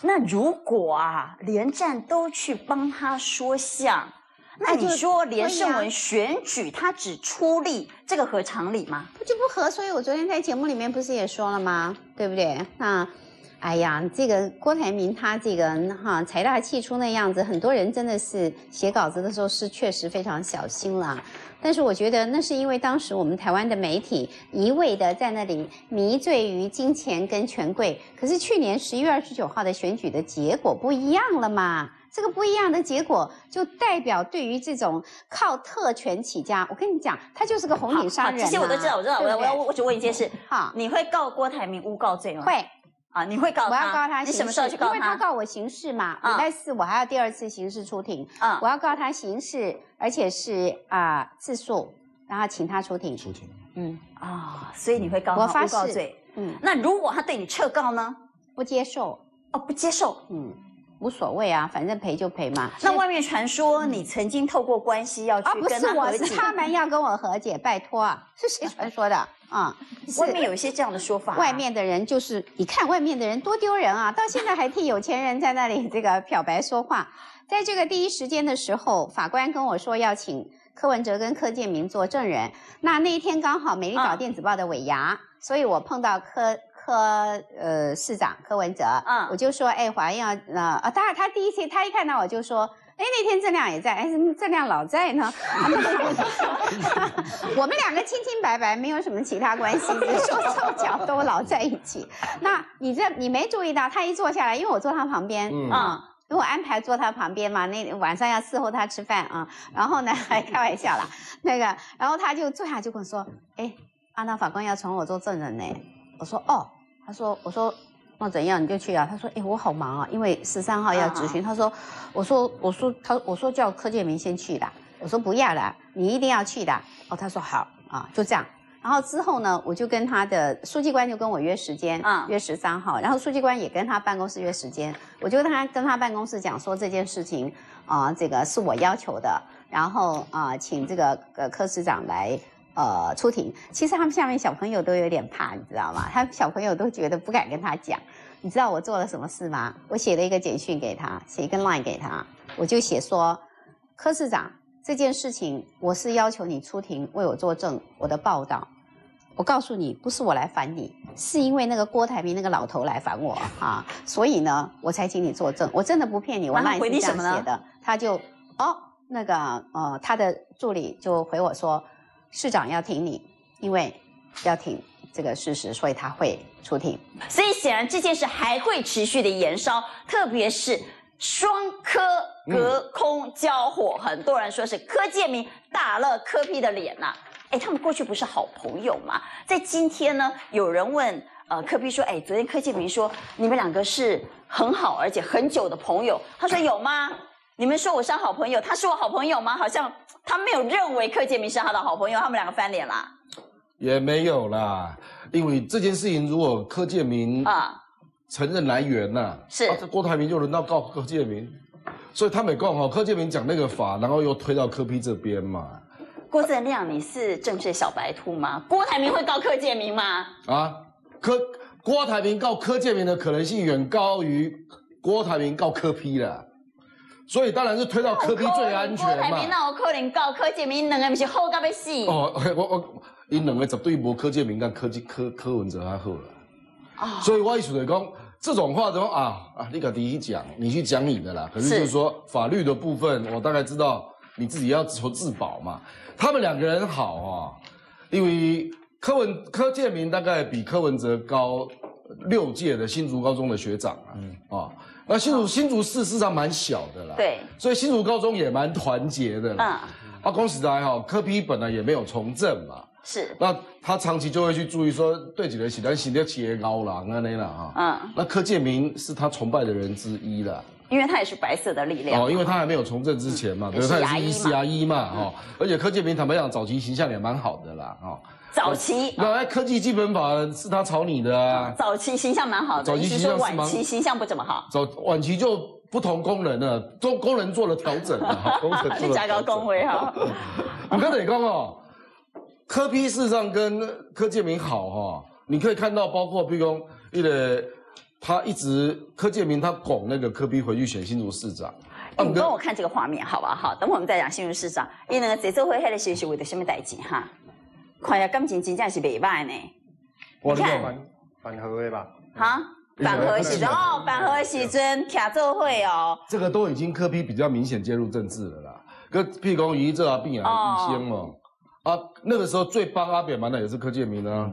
那如果啊，连战都去帮他说项，那你说连胜文选举他只出力，这个合常理吗？不就不合，所以我昨天在节目里面不是也说了吗？对不对？那，哎呀，这个郭台铭他这个哈财大气粗那样子，很多人真的是写稿子的时候是确实非常小心啦。但是我觉得那是因为当时我们台湾的媒体一味的在那里迷醉于金钱跟权贵，可是去年十一月二十九号的选举的结果不一样了嘛。这个不一样的结果，就代表对于这种靠特权起家，我跟你讲，他就是个红顶商人、啊。这些我都知道，我知道。我对对要我要我只问一件事，好，你会告郭台铭诬告罪吗？会，啊，你会告我他？要告他刑事，你什么时候去告因为他告我刑事嘛，嗯礼拜四我还要第二次刑事出庭，嗯我要告他刑事，而且是啊、自诉，然后请他出庭。出庭，嗯啊，所以你会告他我发誓诬告罪。嗯，那如果他对你撤告呢？不接受，哦，不接受。嗯，无所谓啊，反正赔就赔嘛。那外面传说你曾经透过关系要去跟是我，他和解，是他们要跟我和解，拜托啊，是谁传说的啊？是外面有一些这样的说法啊。外面的人就是，你看外面的人多丢人啊！到现在还替有钱人在那里这个漂白说话。在这个第一时间的时候，法官跟我说要请柯文哲跟柯建明做证人。那那一天刚好《美丽岛嗯电子报》的尾牙，所以我碰到柯柯呃市长柯文哲，嗯我就说，哎，华要呃啊，当然他第一次他一看到我就说。哎，那天郑亮也在，哎，怎么郑亮老在呢？我们两个清清白白，没有什么其他关系，只是说 凑巧都老在一起。那你这你没注意到，他一坐下来，因为我坐他旁边，嗯啊、因为我安排坐他旁边嘛，那晚上要伺候他吃饭啊。然后呢，还 开玩笑啦，那个，然后他就坐下就跟我说，哎，阿娜法官要传我做证人呢。我说哦，他说我说那怎样你就去啊？他说哎我好忙啊，因为十三号要执行。他说我说我说他我说叫柯建明先去的，我说不要了，你一定要去的。哦，他说好啊，就这样。然后之后呢，我就跟他的书记官就跟我约时间，嗯约十三号。然后书记官也跟他办公室约时间，我就跟他跟他办公室讲说这件事情啊、这个是我要求的。然后啊、请这个呃柯市长来呃出庭。其实他们下面小朋友都有点怕，你知道吗？他小朋友都觉得不敢跟他讲。你知道我做了什么事吗？我写了一个简讯给他，写一个 line 给他，我就写说，柯市长这件事情，我是要求你出庭为我作证我的报道。我告诉你，不是我来烦你，是因为那个郭台铭那个老头来烦我啊，所以呢，我才请你作证。我真的不骗你，我然后 line 是这样回你什么呢写的。他就哦，那个呃，他的助理就回我说，市长要挺你，因为要挺这个事实，所以他会出庭。所以显然这件事还会持续的延烧，特别是双科隔空交火，很多人说是柯建明打了柯批的脸呐、哎，他们过去不是好朋友吗？在今天呢，有人问呃柯批说，哎，昨天柯建明说你们两个是很好而且很久的朋友，他说有吗？你们说我是好朋友，他是我好朋友吗？好像他没有认为柯建明是他的好朋友，他们两个翻脸啦也没有啦，因为这件事情如果柯建明啊！承认来源呐、是郭台铭就轮到告柯建明，所以他没告哦，柯建明讲那个法，然后又推到柯批这边嘛，郭正亮，你是政治小白兔吗？郭台铭会告柯建明吗？啊，柯郭台铭告柯建明的可能性远高于郭台铭告柯批啦，所以当然是推到柯批最安全郭台铭嘛。那有可能告柯建明，两个不是好到要死。哦，我我因两个绝对无柯建明跟柯柯柯文哲还好啦。啊所以我意思就是讲，这种话怎么啊啊，你敢第一讲，你去讲你的啦。可是就是说法律的部分，我大概知道你自己要求自保嘛。他们两个人好啊，因为柯文柯建明大概比柯文哲高六届的新竹高中的学长啊，嗯啊，那新竹新竹市事实上蛮小的啦，对，所以新竹高中也蛮团结的啦。嗯，啊，恭喜大家哈，科批本来也没有从政嘛，是，那他长期就会去注意说，对几个喜欢喜的企业高郎啊那啦哈。嗯，那柯建明是他崇拜的人之一啦，因为他也是白色的力量。哦，因为他还没有从政之前嘛，对，他也是牙医嘛，哦，而且柯建明坦白讲，早期形象也蛮好的啦，哦，早期那哎科技基本法是他炒你的啊，早期形象蛮好的，早期形象是蛮期形象不怎么好？早晚期就不同功能了，功功能做了调整了 你加高工会哈，我跟你讲哦，柯批事实上跟柯建明好哈、你可以看到，包括比如说一个他一直柯建明他拱那个柯批回去选新竹市长，哎你帮我看这个画面好不好？好，等会我们再讲新竹市长。因为呢，这次会黑的是为的什么代志哈？看下感情真正是袂歹呢。我你看。反反核的吧？哈，反核时阵哦，反核时阵徛做会哦，这个都已经柯批比较明显介入政治了啦，跟譬如讲于这啊、病啊、医生嘛，啊那个时候最帮阿扁忙的也是柯建明啊，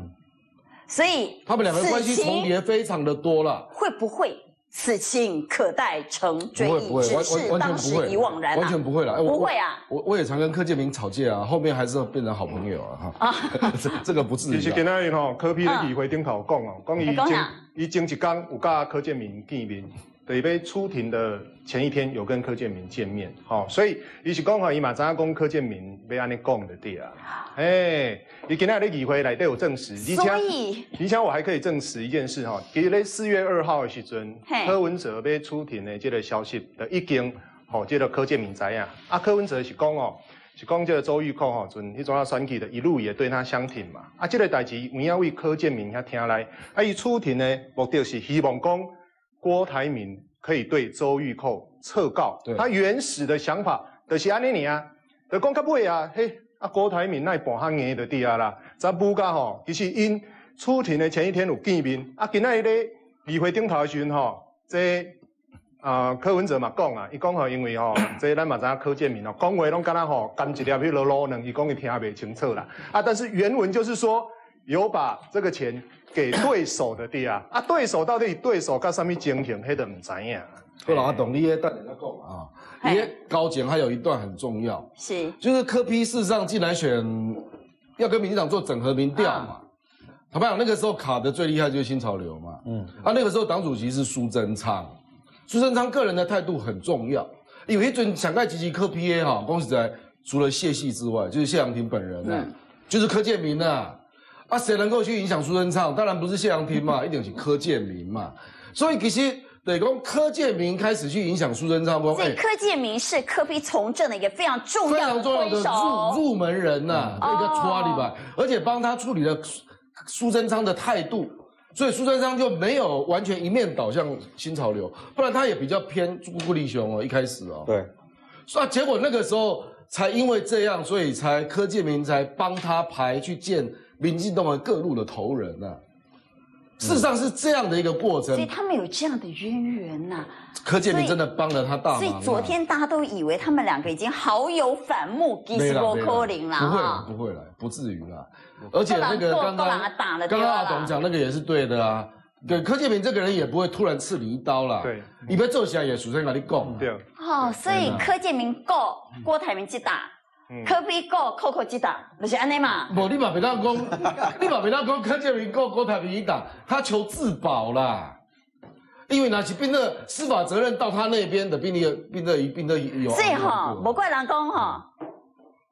所以他们两个关系重叠非常的多了。会不会此情可待成不追忆？会不会，只完完完是当时全不会，已惘然啊，完全不会了。哎我不会啊。我我我也常跟柯建明吵架啊，后面还是变成好朋友啊哈。这这个不至其实今于啊。仔日吼，柯批咧议会顶头讲哦，讲伊前伊前一天有甲柯建明见面，就是要出庭的前一天有跟柯建明见面，吼、所以伊是讲吼，伊嘛知影讲柯建明要安尼讲的对啊，哎，伊今仔日咧议会内底有证实，而且所以而且我还可以证实一件事哈，其实咧四月二号的时阵，柯文哲要出庭的这个消息，的已经吼，这个柯建明知影。啊，柯文哲是讲哦，是讲这个周玉蔻吼，阵迄阵啊选举的一路也对他相挺嘛。啊，这个代志有影为柯建明遐听来，啊，伊出庭呢目的是希望讲郭台铭可以对周玉蔻撤告。他原始的想法就是安尼尼啊，就讲到尾啊，嘿，啊郭台铭那半项硬就对啊啦。查布甲吼，其实因出庭的前一天有见面，啊，今仔日咧议会顶头的时阵吼，这啊、柯文哲嘛讲啊，伊讲吼，因为吼，这咱嘛知影柯建明哦，讲话拢敢若吼干一粒迄落卤卵，伊讲伊听袂清楚啦。啊，但是原文就是说有把这个钱给对手的对啊，啊，对手到底对手甲什么情形，迄都唔知影。后来阿董你也带人家讲啊，嘿因为高检还有一段很重要，是就是柯批事实上进来选，要跟民进党做整合民调嘛。坦白讲，那个时候卡的最厉害就是新潮流嘛。嗯，啊，那个时候党主席是苏贞昌，苏贞昌个人的态度很重要。有一准想盖积极柯 P A 哈，恭喜在除了谢系之外，就是谢阳廷本人啊，嗯就是柯建明啊。啊，谁能够去影响苏贞昌？当然不是谢阳廷嘛，一定是柯建明嘛。所以其实对，从柯建明开始去影响苏贞昌，所以柯建明是柯批从政的一个非常重要的常重要的推手。入入门人呐、哦一个抓里吧，而且帮他处理了苏苏贞昌的态度，所以苏贞昌就没有完全一面倒向新潮流，不然他也比较偏朱顾立雄哦，一开始哦，对，所以结果那个时候才因为这样，所以才柯建明才帮他排去见民进党的各路的头人呐、事实上是这样的一个过程所以，他们有这样的渊源呐、柯建明真的帮了他大忙、啊。所以昨天大家都以为他们两个已经好友反目，其实不会。不会啦，不至于啦。而且那个够刚刚打了刚刚阿董讲那个也是对的啊。对，柯建明这个人也不会突然刺你一刀啦。对，你别做起来也首先跟你讲。对，哦，所以柯建明够郭台铭去打，嗯柯批够扣扣去打，就是安尼嘛。不，你嘛别当讲，你嘛别当讲柯建明够郭台铭一打，他求自保啦。因为拿起兵的司法责任到他那边的，兵的兵的兵的有。所以哈，有无怪人讲吼，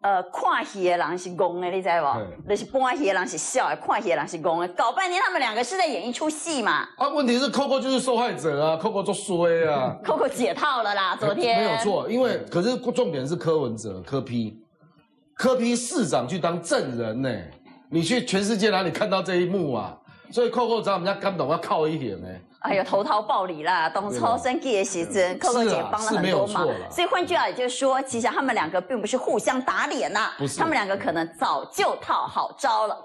呃，看戏的人是戆的，你知无？就是搬戏的人是笑的，看戏的人是戆的。搞半天他们两个是在演一出戏嘛啊，问题是 Coco 就是受害者啊，Coco 做衰啊。Coco 解套了啦，昨天没有。错，因为可是重点是柯文哲、柯批，柯批市长去当证人呢，你去全世界哪里看到这一幕啊？所以 Coco 找我们家甘董要靠一点呢。哎呦，投桃报李啦！董超生气的时阵，Coco 姐帮了很多忙。所以换句话也就是说，其实他们两个并不是互相打脸呐、他们两个可能早就套好招了。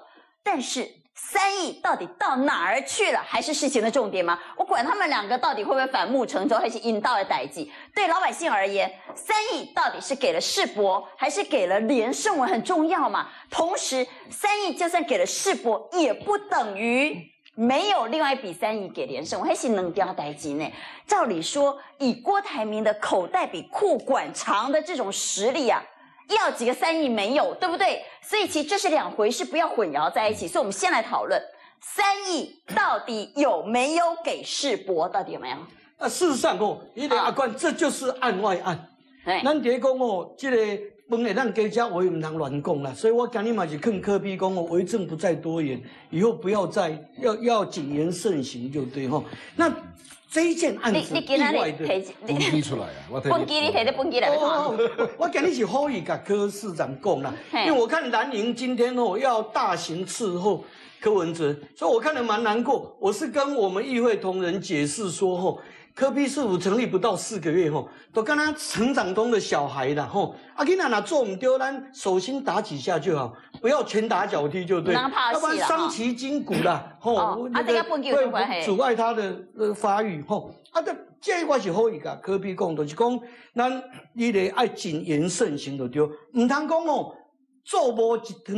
但是三亿到底到哪儿去了，还是事情的重点吗？我管他们两个到底会不会反目成仇，还是引导的代际？对老百姓而言，三亿到底是给了世博，还是给了连胜文很重要嘛？同时，三亿就算给了世博，也不等于。没有另外一笔三亿给连胜，我还是能掉代金呢。照理说，以郭台铭的口袋比裤管长的这种实力啊，要几个三亿没有，对不对？所以其实这是两回事，不要混淆在一起。所以我们先来讨论三亿到底有没有给世博，到底有没有？啊，事实上哦，迄个阿官，这就是案外案。哎，咱伫讲哦，这个问题咱家家我也唔通乱讲啦，所以我今日嘛是劝科比讲哦，为政不在多言，以后不要再要要谨言慎行，就对吼。那这一件案子你你外的，分机出来啊，我分 机你提的分机来看。哦，我我今日是呼吁甲柯市长讲啦，因为我看蓝营今天哦要大型伺候柯文哲，所以我看得蛮难过。我是跟我们议会同仁解释说吼。科比市府成立不到四个月吼，都跟他成长中的小孩啦吼，阿，囡仔若做唔丢，咱手心打几下就好，不要拳打脚踢就对，要不然伤其筋骨啦，吼、哦啊那个这个会阻碍他的呃发育吼。啊，这这我是好伊甲科比讲，就是讲咱你得爱谨言慎行就对，唔通讲哦，做无一汤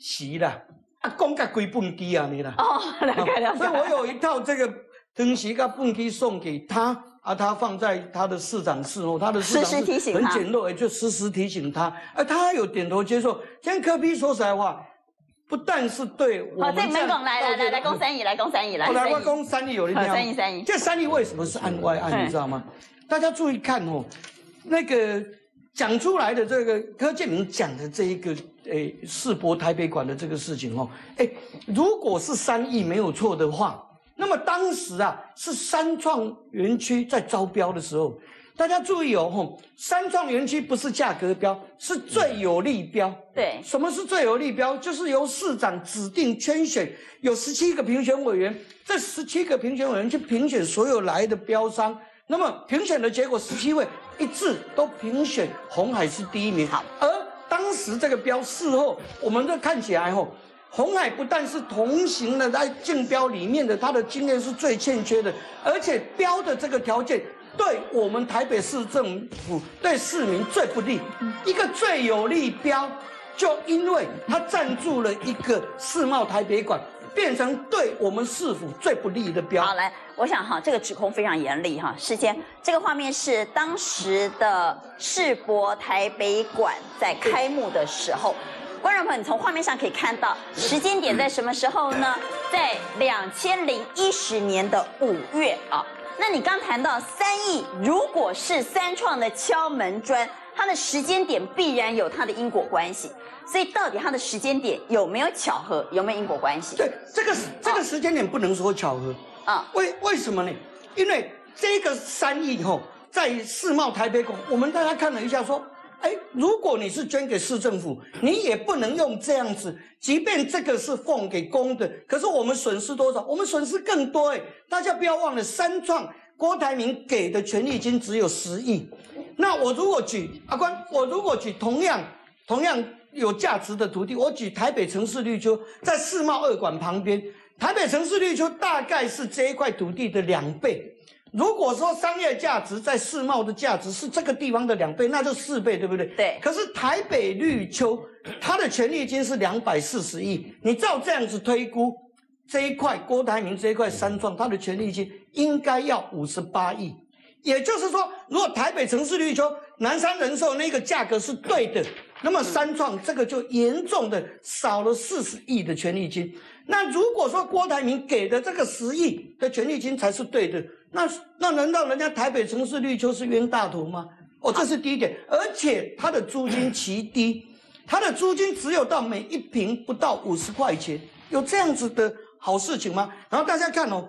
匙啦，啊，讲甲规本机啊，你啦。哦，了解了解。所以我有一套这个灯席跟蹦机送给他，啊，他放在他的市长室哦，他的市长室时时提醒他很简陋，也就时时提醒他，啊，他有点头接受。现在柯比说实在话，不但是对我好，们这样这门拱来来来来，公三亿，来公三亿，来。后来三亿我公三亿有人好听三亿三亿这三亿为什么是案外案？嗯你知道吗？大家注意看哦，那个讲出来的这个柯建明讲的这一个诶世博台北馆的这个事情哦，诶，如果是三亿没有错的话，那么当时啊是三创园区在招标的时候，大家注意哦，吼，三创园区不是价格标，是最有利标。对什么是最有利标？就是由市长指定圈选，有十七个评选委员，这十七个评选委员去评选所有来的标商。那么评选的结果，十七位一致都评选红海是第一名。好，而当时这个标事后，我们这看起来吼，红海不但是同行的在竞标里面的，他的经验是最欠缺的，而且标的这个条件。对我们台北市政府对市民最不利，一个最有利标，就因为他赞助了一个世贸台北馆，变成对我们市府最不利的标。好，来，我想哈，这个指控非常严厉哈。事先，这个画面是当时的世博台北馆在开幕的时候。观众朋友，你从画面上可以看到时间点在什么时候呢？在两千零一十年的五月啊。那你刚谈到三亿，如果是三创的敲门砖，它的时间点必然有它的因果关系。所以到底它的时间点有没有巧合，有没有因果关系？对，这个这个时间点不能说巧合啊，为为什么呢？因为这个三亿后，在世贸台北馆，我们大家看了一下说。哎，如果你是捐给市政府，你也不能用这样子。即便这个是奉给公的，可是我们损失多少？我们损失更多哎！大家不要忘了，三创郭台铭给的权利金只有十亿。那我如果举阿官，我如果举同样同样有价值的土地，我举台北城市绿丘，在世贸二馆旁边，台北城市绿丘大概是这一块土地的两倍。如果说商业价值在世贸的价值是这个地方的两倍，那就四倍，对不对？对。可是台北绿丘，它的权利金是两百四十亿，你照这样子推估，这一块郭台铭这一块三创，它的权利金应该要五十八亿。也就是说，如果台北城市绿丘、南山人寿那个价格是对的，那么三创这个就严重的少了四十亿的权利金。那如果说郭台铭给的这个十亿的权利金才是对的。那那难道人家台北城市绿丘是冤大头吗？哦，这是第一点，而且它的租金极低，它的租金只有到每一平不到五十块钱，有这样子的好事情吗？然后大家看哦，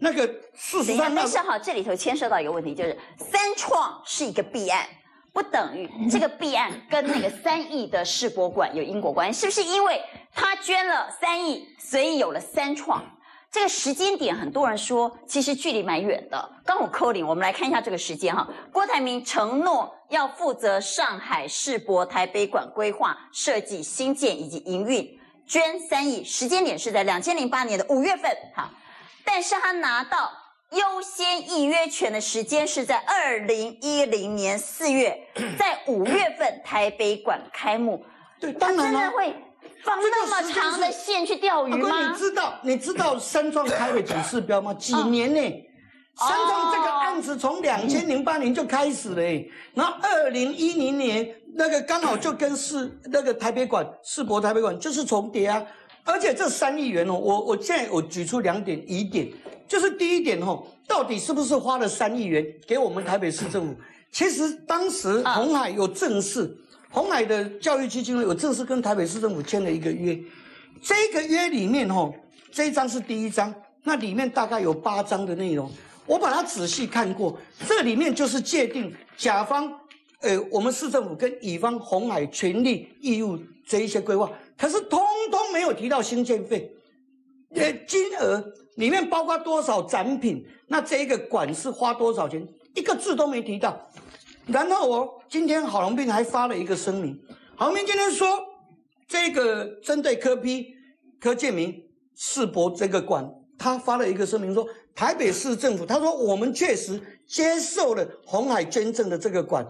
那个事实上，但是哈，这里头牵涉到一个问题，就是三创是一个弊案，不等于 这个弊案跟那个三亿的世博馆有因果关系，是不是？因为他捐了三亿，所以有了三创。这个时间点，很多人说其实距离蛮远的。刚好扣零，我们来看一下这个时间哈。郭台铭承诺要负责上海世博台北馆规划设计、新建以及营运，捐三亿，时间点是在两千零八年的五月份哈。但是他拿到优先预约权的时间是在二零一零年四月，在五月份台北馆开幕。对，当然了。放那么长的线去钓鱼吗？你知道你知道三创开了几次标吗？几年呢？三创这个案子从两千零八年就开始了，然后二零一零年那个刚好就跟市那个台北馆世博台北馆就是重叠啊，而且这三亿元哦，我我现在我举出两点疑点，就是第一点哦，到底是不是花了三亿元给我们台北市政府？其实当时红海有正式。红海的教育基金会，我正式跟台北市政府签了一个约，这个约里面吼，这一章是第一章，那里面大概有八章的内容，我把它仔细看过，这里面就是界定甲方，呃，我们市政府跟乙方红海权利义务这一些规划，可是通通没有提到新建费，呃，金额里面包括多少展品，那这一个馆是花多少钱，一个字都没提到。然后我今天郝龙斌还发了一个声明，郝龙斌今天说，这个针对柯批、柯建明、世博这个馆，他发了一个声明说，台北市政府他说我们确实接受了红海捐赠的这个馆，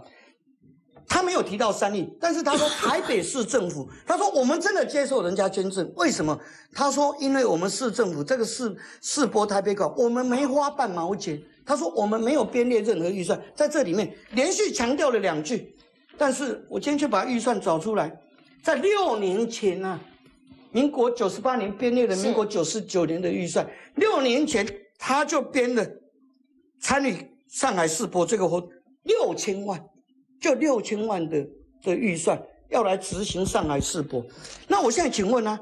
他没有提到三亿，但是他说台北市政府，他说我们真的接受人家捐赠，为什么？他说因为我们市政府这个市世博台北馆，我们没花半毛钱。他说：“我们没有编列任何预算，在这里面连续强调了两句，但是我今天就把预算找出来，在六年前啊，民国九十八年编列的民国九十九年的预算，六年前他就编了参与上海世博这个活六千万，就六千万的的预算要来执行上海世博。那我现在请问呢，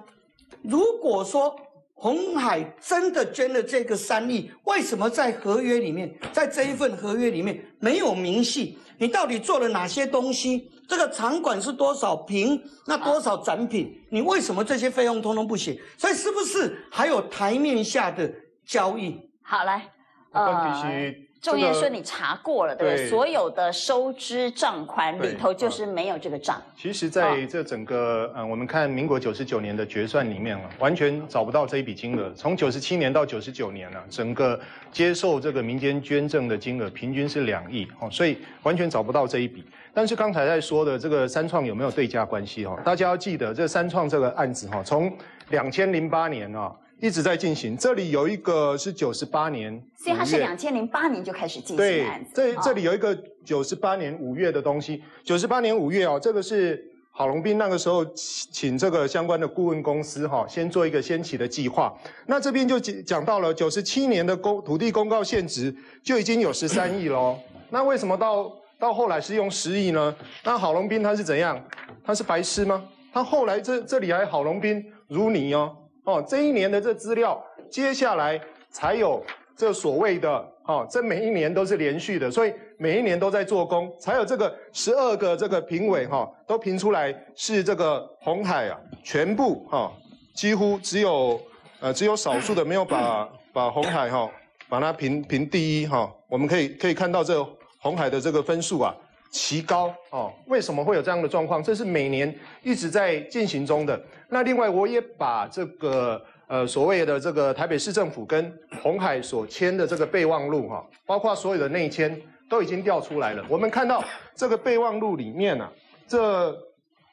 如果说？”红海真的捐了这个三亿，为什么在合约里面，在这一份合约里面没有明细？你到底做了哪些东西？这个场馆是多少平？那多少展品？你为什么这些费用通通不写？所以是不是还有台面下的交易？好来，呃。仲彦说：“你查过了，对不对？所有的收支账款里头就是没有这个账。其实，在这整个嗯，我们看民国九十九年的决算里面啊，完全找不到这一笔金额。从九十七年到九十九年呢，整个接受这个民间捐赠的金额平均是两亿哦，所以完全找不到这一笔。但是刚才在说的这个三创有没有对价关系哈？大家要记得，这三创这个案子哈，从两千零八年啊。”一直在进行，这里有一个是九十八年，所以它是两千零八年就开始进行案子。对，这这里有一个九十八年五月的东西，九十八年五月哦，这个是郝龙斌那个时候请这个相关的顾问公司哈，先做一个先期的计划。那这边就讲到了九十七年的公土地公告限值就已经有十三亿喽。那为什么到到后来是用十亿呢？那郝龙斌他是怎样？他是白痴吗？他后来这这里还郝龙斌如你哦。哦，这一年的这资料，接下来才有这所谓的哦，这每一年都是连续的，所以每一年都在做工，才有这个十二个这个评委哈、都评出来是这个红海啊，全部哈、几乎只有呃只有少数的没有把把红海哈、把它评评第一哈、我们可以可以看到这红海的这个分数啊奇高哦，为什么会有这样的状况？这是每年一直在进行中的。那另外我也把这个。呃，所谓的这个台北市政府跟红海所签的这个备忘录哈，包括所有的内签都已经调出来了。我们看到这个备忘录里面啊，这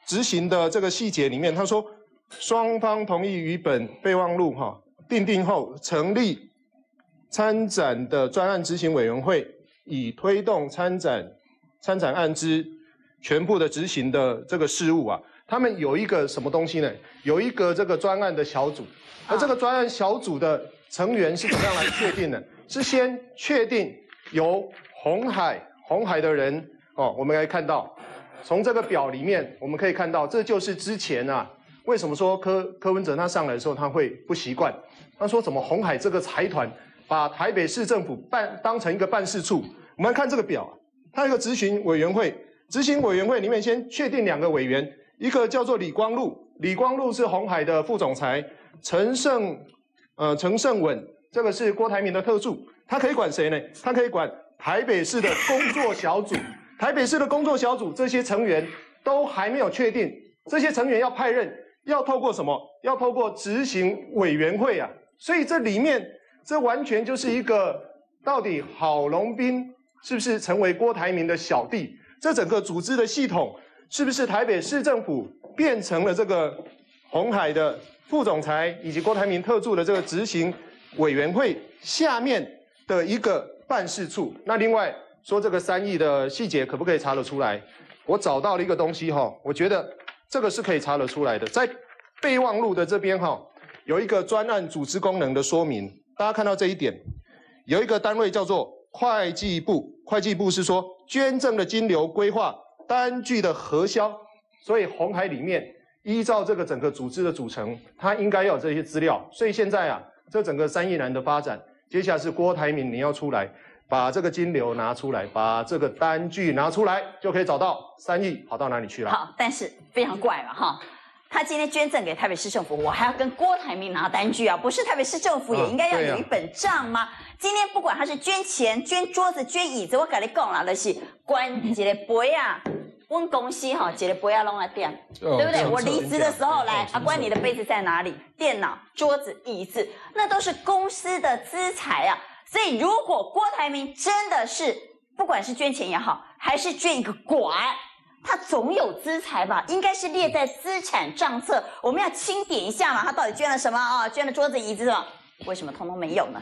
执行的这个细节里面，他说双方同意于本备忘录哈订定后，成立参展的专案执行委员会，以推动参展参展案之全部的执行的这个事务啊。他们有一个什么东西呢？有一个这个专案的小组。而这个专案小组的成员是怎么样来确定的？是先确定由红海红海的人哦，我们来看到，从这个表里面我们可以看到，这就是之前啊，为什么说柯柯文哲他上来的时候他会不习惯？他说怎么红海这个财团把台北市政府办当成一个办事处？我们来看这个表，他有个执行委员会，执行委员会里面先确定两个委员，一个叫做李光禄，李光禄是红海的副总裁。陈胜，呃，陈胜稳，这个是郭台铭的特助，他可以管谁呢？他可以管台北市的工作小组。台北市的工作小组这些成员都还没有确定，这些成员要派任，要透过什么？要透过执行委员会啊。所以这里面，这完全就是一个到底郝龙斌是不是成为郭台铭的小弟？这整个组织的系统是不是台北市政府变成了这个红海的？副总裁以及郭台铭特助的这个执行委员会下面的一个办事处。那另外说这个三亿的细节可不可以查得出来？我找到了一个东西哈，我觉得这个是可以查得出来的。在备忘录的这边哈，有一个专案组织功能的说明。大家看到这一点，有一个单位叫做会计部，会计部是说捐赠的金流规划单据的核销，所以红海里面。依照这个整个组织的组成，它应该要有这些资料。所以现在啊，这整个三亿男的发展，接下来是郭台铭你要出来，把这个金流拿出来，把这个单据拿出来，就可以找到三亿跑到哪里去了。好，但是非常怪了哈，他今天捐赠给台北市政府，我还要跟郭台铭拿单据啊，不是台北市政府也应该要有一本账吗？今天不管他是捐钱、捐桌子、捐椅子，我跟你讲了，那是关一个杯啊。问公司哈，姐的杯啊弄来店，对不对？我离职的时候来，阿关你的杯子在哪里？电脑、桌子、椅子，那都是公司的资财啊。所以如果郭台铭真的是，不管是捐钱也好，还是捐一个馆，他总有资财吧？应该是列在资产账册，我们要清点一下嘛。他到底捐了什么啊？捐了桌子、椅子吗？为什么通通没有呢？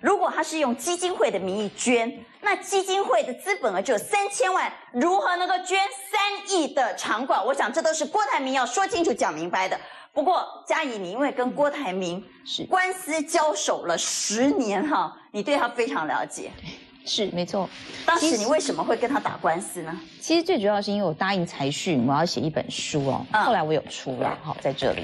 如果他是用基金会的名义捐，那基金会的资本额只有三千万，如何能够捐三亿的场馆？我想这都是郭台铭要说清楚、讲明白的。不过嘉怡，你因为跟郭台铭是官司交手了十年哈，你对他非常了解。是没错。当时你为什么会跟他打官司呢？其实最主要是因为我答应财讯，我要写一本书哦。后来我有出了，好在这里。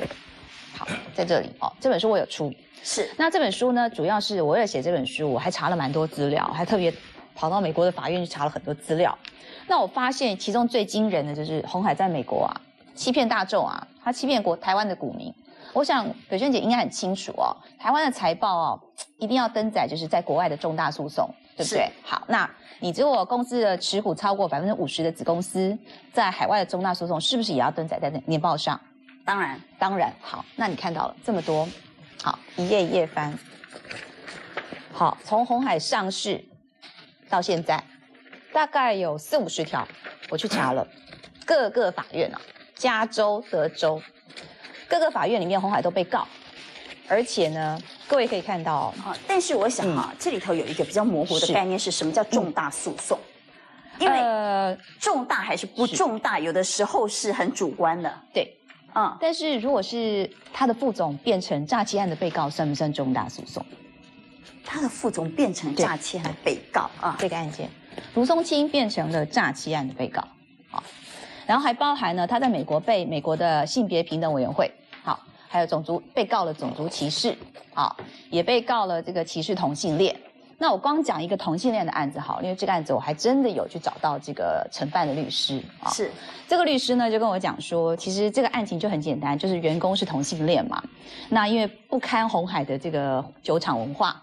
好，在这里哦，这本书我有出。是，那这本书呢，主要是我为了写这本书，我还查了蛮多资料，还特别跑到美国的法院去查了很多资料。那我发现其中最惊人的就是红海在美国啊，欺骗大众啊，他欺骗国台湾的股民。我想北萱姐应该很清楚哦，台湾的财报哦，一定要登载就是在国外的重大诉讼，对不对？好，那你如果公司的持股超过百分之五十的子公司，在海外的重大诉讼，是不是也要登载在年报上？当然，当然。好，那你看到了这么多。好，一页一页翻。好，从红海上市到现在，大概有四五十条，我去查了各个法院啊，加州、德州各个法院里面，红海都被告。而且呢，各位可以看到，哈，但是我想啊，这里头有一个比较模糊的概念，是什么叫重大诉讼？因为重大还是不重大，有的时候是很主观的。对。嗯，但是如果是他的副总变成诈欺案的被告，算不算重大诉讼？他的副总变成诈欺案的被告啊，这个案件，卢松青变成了诈欺案的被告，啊，然后还包含呢，他在美国被美国的性别平等委员会，好，还有种族被告了种族歧视，啊，也被告了这个歧视同性恋，那我光讲一个同性恋的案子好，因为这个案子我还真的有去找到这个承办的律师啊。是这个律师呢就跟我讲说，其实这个案情就很简单，就是员工是同性恋嘛。那因为不堪红海的这个酒厂文化，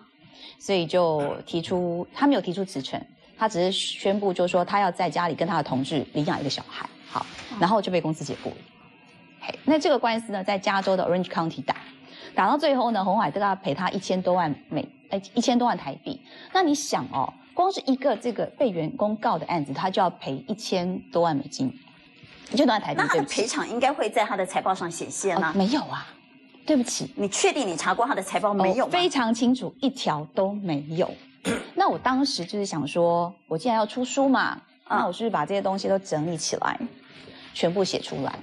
所以就提出他没有提出辞呈，他只是宣布就是说他要在家里跟他的同事领养一个小孩，好，然后就被公司解雇了。嘿，那这个官司呢，在加州的 Orange County 打，打到最后呢，红海都要赔他一千多万美，哎，一千多万台币。那你想哦，光是一个这个被员工告的案子，他就要赔一千多万美金，一千多万台币。那他的赔偿应该会在他的财报上显现吗哦？没有啊，对不起，你确定你查过他的财报没有非常清楚，一条都没有。那我当时就是想说，我既然要出书嘛，嗯那我是不是把这些东西都整理起来，全部写出来？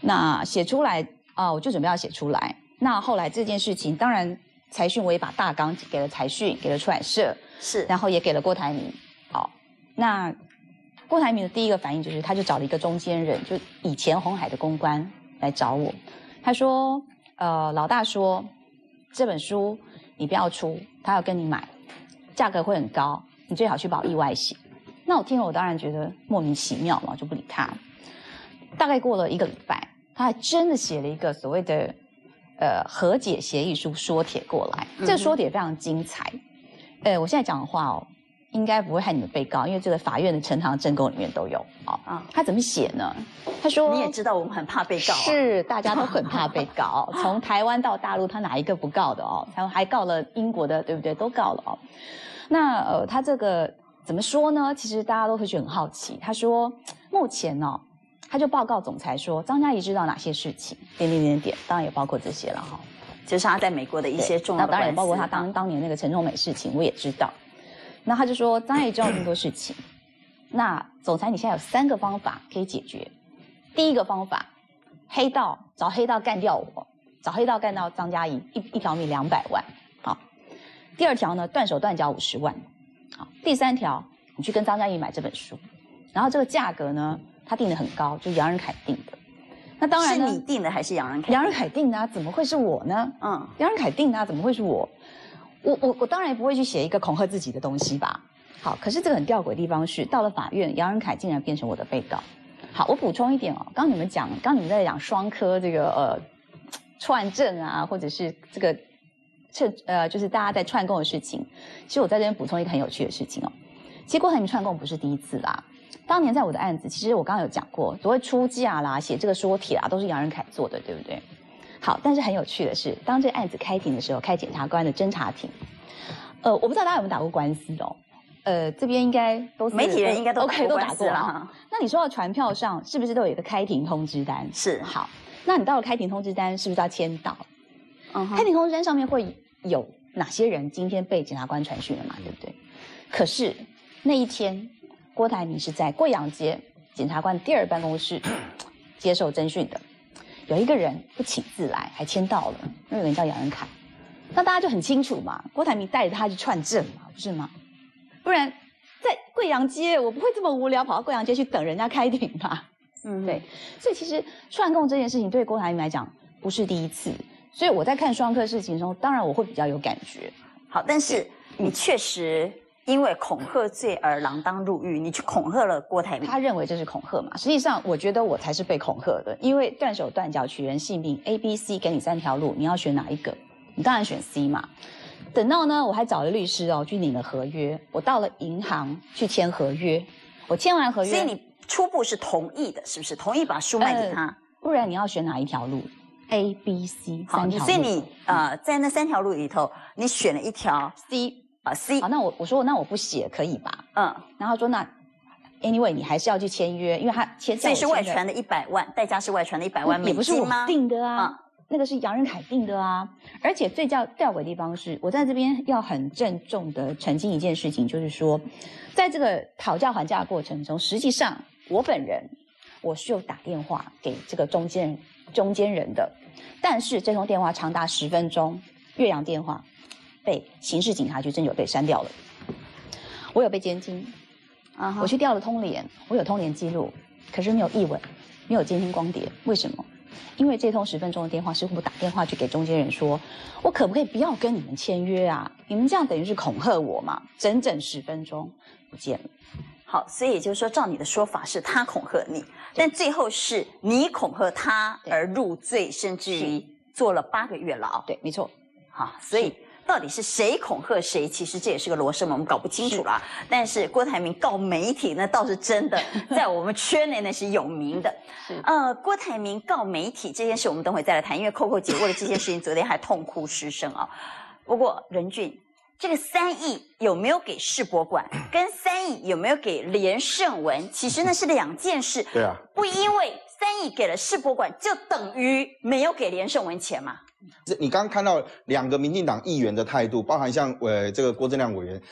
那写出来啊、我就准备要写出来。那后来这件事情，当然财讯我也把大纲给了财讯，给了出版社，是然后也给了郭台铭。好，那郭台铭的第一个反应就是，他就找了一个中间人，就以前红海的公关来找我。他说：“呃，老大说这本书你不要出，他要跟你买，价格会很高，你最好去保意外险。”那我听了，我当然觉得莫名其妙嘛，我就不理他。大概过了一个礼拜，他还真的写了一个所谓的呃和解协议书说帖过来，这个说帖非常精彩。呃，我现在讲的话哦，应该不会害你们被告，因为这个法院的呈堂证供里面都有哦。啊他怎么写呢？他说你也知道我们很怕被告、啊，是，大家都很怕被告。从台湾到大陆，他哪一个不告的哦？他还告了英国的，对不对？都告了哦。那呃，他这个怎么说呢？其实大家都会觉得很好奇。他说，目前哦，他就报告总裁说，张嘉怡知道哪些事情，点点点点，当然也包括这些了哈、就是他在美国的一些重要的那当然也包括他当当年那个陈仲美事情，我也知道。那他就说张嘉怡知道这么多事情，那总裁你现在有三个方法可以解决。第一个方法，黑道找黑道干掉我，找黑道干掉张嘉怡，一一条命两百万。好，第二条呢，断手断脚五十万。好，第三条，你去跟张嘉怡买这本书，然后这个价格呢，他定的很高，就是杨仁凯定的。那当然，是你定的还是杨仁凯？杨仁凯定的啊，怎么会是我呢？嗯，杨仁凯定的啊，怎么会是我？我我我当然也不会去写一个恐吓自己的东西吧。好，可是这个很吊诡的地方是，到了法院，杨仁凯竟然变成我的被告。好，我补充一点哦，刚刚你们讲，刚刚你们在讲双科这个呃串证啊，或者是这个趁呃就是大家在串供的事情，其实我在这边补充一个很有趣的事情哦。其实郭台铭串供不是第一次啦，当年在我的案子，其实我刚刚有讲过，所谓出价啦、写这个说帖啦，都是杨仁凯做的，对不对？好，但是很有趣的是，当这个案子开庭的时候，开检察官的侦查庭，呃，我不知道大家有没有打过官司哦。呃，这边应该都是媒体人应该都打 OK 都打过了哈。那你说到传票上，是不是都有一个开庭通知单？是好，那你到了开庭通知单，是不是要签到？嗯哼开庭通知单上面会有哪些人今天被检察官传讯了嘛？对不对？可是那一天，郭台铭是在贵阳街检察官第二办公室接受侦讯的，有一个人不请自来，还签到了，那个人叫杨仁凯。那大家就很清楚嘛，郭台铭带着他去串证嘛，不是吗？不然在贵阳街，我不会这么无聊跑到贵阳街去等人家开庭吧？嗯，对，所以其实串供这件事情对郭台铭来讲不是第一次，所以我在看双科事情中，当然我会比较有感觉。好，但是你确实因为恐吓罪而锒铛入狱，你去恐吓了郭台铭。他认为这是恐吓嘛？实际上，我觉得我才是被恐吓的，因为断手断脚取人性命，A、B、C 给你三条路，你要选哪一个？你当然选 C 嘛。等到呢，我还找了律师哦，去领了合约。我到了银行去签合约，我签完合约，所以你初步是同意的，是不是？同意把书卖给他。呃不然你要选哪一条路？A、B、C 好，三条路。所以你呃，在那三条路里头，你选了一条 C 啊 C 好，那我我说那我不写可以吧？嗯，然后说那 anyway 你还是要去签约，因为他签所以是外传的一百万，代价是外传的一百万美也不是我？定的啊，嗯那个是杨仁凯定的啊。而且最吊吊诡的地方是，我在这边要很郑重的澄清一件事情，就是说，在这个讨价还价的过程中，实际上我本人我是有打电话给这个中间中间人的，但是这通电话长达十分钟，岳阳电话被刑事警察局侦九队删掉了。我有被监听，啊哈我去调了通联，我有通联记录，可是没有译文，没有监听光碟，为什么？因为这通十分钟的电话是我打电话去给中间人说，我可不可以不要跟你们签约啊？你们这样等于是恐吓我嘛？整整十分钟不见了。好，所以也就是说，照你的说法是他恐吓你，但最后是你恐吓他而入罪，甚至于坐了八个月牢。对，没错。好，所以到底是谁恐吓谁？其实这也是个罗生门，我们搞不清楚啦。但是郭台铭告媒体那倒是真的，在我们圈内那是有名的。呃，郭台铭告媒体这件事，我们等会再来谈，因为 Coco 姐为了这件事情，昨天还痛哭失声啊。不过任俊。这个三亿有没有给世博馆，跟三亿有没有给连胜文，其实那是两件事。对啊，不因为三亿给了世博馆，就等于没有给连胜文钱嘛？这你刚看到两个民进党议员的态度，包含像呃这个郭正亮委员，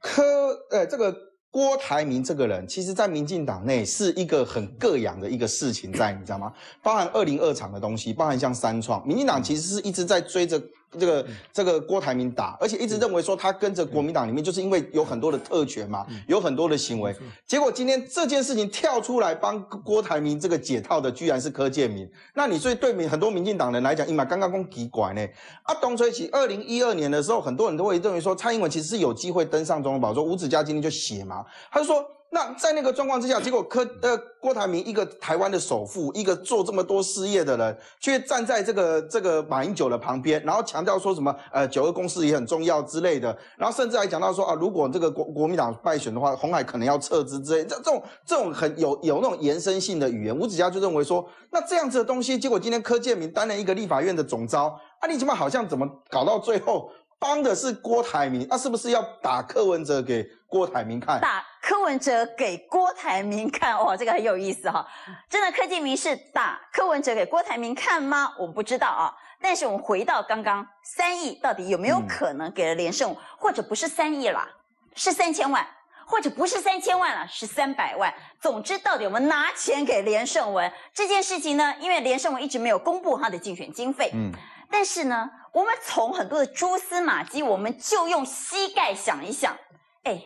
柯呃这个郭台铭这个人，其实在民进党内是一个很膈养的一个事情在，你知道吗？包含二零二厂的东西，包含像三创，民进党其实是一直在追着。这个这个郭台铭打，而且一直认为说他跟着国民党里面，就是因为有很多的特权嘛，有很多的行为。结果今天这件事情跳出来帮郭台铭这个解套的，居然是柯建明。那你所以对民很多民进党人来讲，因为刚刚讲奇怪呢。啊，东吹起二零一二年的时候，很多人都会认为说蔡英文其实是有机会登上总统宝座。吴子嘉今天就写嘛，他就说。那在那个状况之下，结果柯呃郭台铭一个台湾的首富，一个做这么多事业的人，却站在这个这个马英九的旁边，然后强调说什么呃九二共识也很重要之类的，然后甚至还讲到说啊，如果这个国国民党败选的话，红海可能要撤资之类，这这种这种很有有那种延伸性的语言，吴子嘉就认为说，那这样子的东西，结果今天柯建明担任一个立法院的总召，啊，你怎么好像怎么搞到最后？帮的是郭台铭，那是不是要打柯文哲给郭台铭看？打柯文哲给郭台铭看，哇，这个很有意思哈！真的柯建明是打柯文哲给郭台铭看吗？我不知道啊。但是我们回到刚刚三亿，到底有没有可能给了连胜，或者不是三亿啦，是三千万，或者不是三千万了，是三百万。总之，到底我们拿钱给连胜文这件事情呢？因为连胜文一直没有公布他的竞选经费，嗯。但是呢，我们从很多的蛛丝马迹，我们就用膝盖想一想，哎，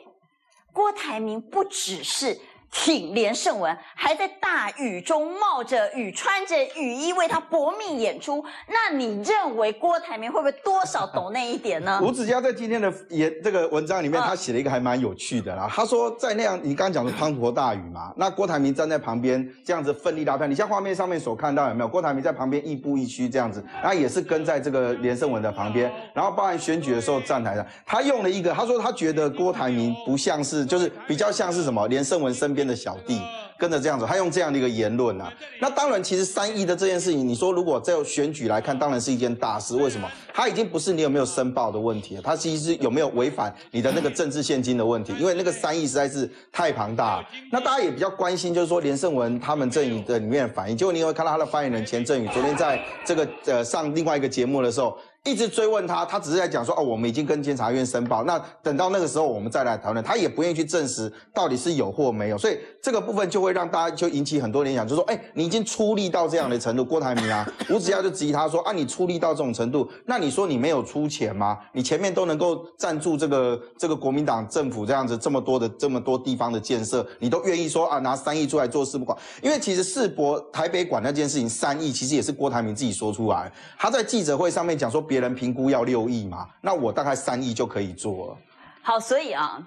郭台铭不只是。挺连胜文还在大雨中冒着雨穿着雨衣为他搏命演出，那你认为郭台铭会不会多少懂那一点呢？吴子嘉在今天的演这个文章里面，他写了一个还蛮有趣的啦。他说在那样你刚刚讲的滂沱大雨嘛，那郭台铭站在旁边这样子奋力拉票，你像画面上面所看到有没有？郭台铭在旁边亦步亦趋这样子，然后也是跟在这个连胜文的旁边，然后包含选举的时候站台上，他用了一个他说他觉得郭台铭不像是就是比较像是什么连胜文身边。的小弟跟着这样子，他用这样的一个言论啊，那当然，其实三亿的这件事情，你说如果在选举来看，当然是一件大事。为什么？他已经不是你有没有申报的问题了，他其实有没有违反你的那个政治现金的问题。因为那个三亿实在是太庞大。那大家也比较关心，就是说连胜文他们阵营的里面的反应。结果你会看到他的发言人钱振宇昨天在这个呃上另外一个节目的时候。一直追问他，他只是在讲说哦，我们已经跟监察院申报，那等到那个时候我们再来讨论。他也不愿意去证实到底是有或没有，所以这个部分就会让大家就引起很多联想，就说哎，你已经出力到这样的程度，郭台铭啊，吴子嘉就质疑他说啊，你出力到这种程度，那你说你没有出钱吗？你前面都能够赞助这个这个国民党政府这样子这么多的这么多地方的建设，你都愿意说啊拿三亿出来做世博馆？因为其实世博台北馆那件事情三亿，其实也是郭台铭自己说出来，他在记者会上面讲说别。人评估要六亿嘛，那我大概三亿就可以做了。好，所以啊，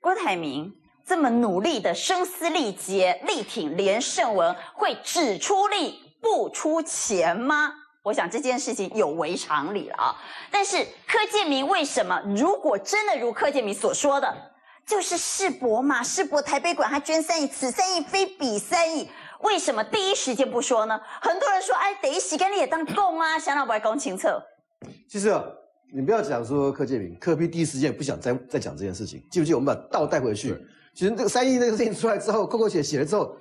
郭台铭这么努力的声嘶力竭力挺连胜文，会只出力不出钱吗？我想这件事情有违常理了啊。但是柯建明为什么？如果真的如柯建明所说的，就是世博嘛，世博台北馆他捐三亿，此三亿非彼三亿。为什么第一时间不说呢？很多人说，哎，等一洗干你也当供啊，想到不爱公清策。其实啊，你不要讲说柯建明，柯批第一时间不想再再讲这件事情，记不记？我们把道带回去。其实这个三亿那个事情出来之后，扣扣姐写了之后，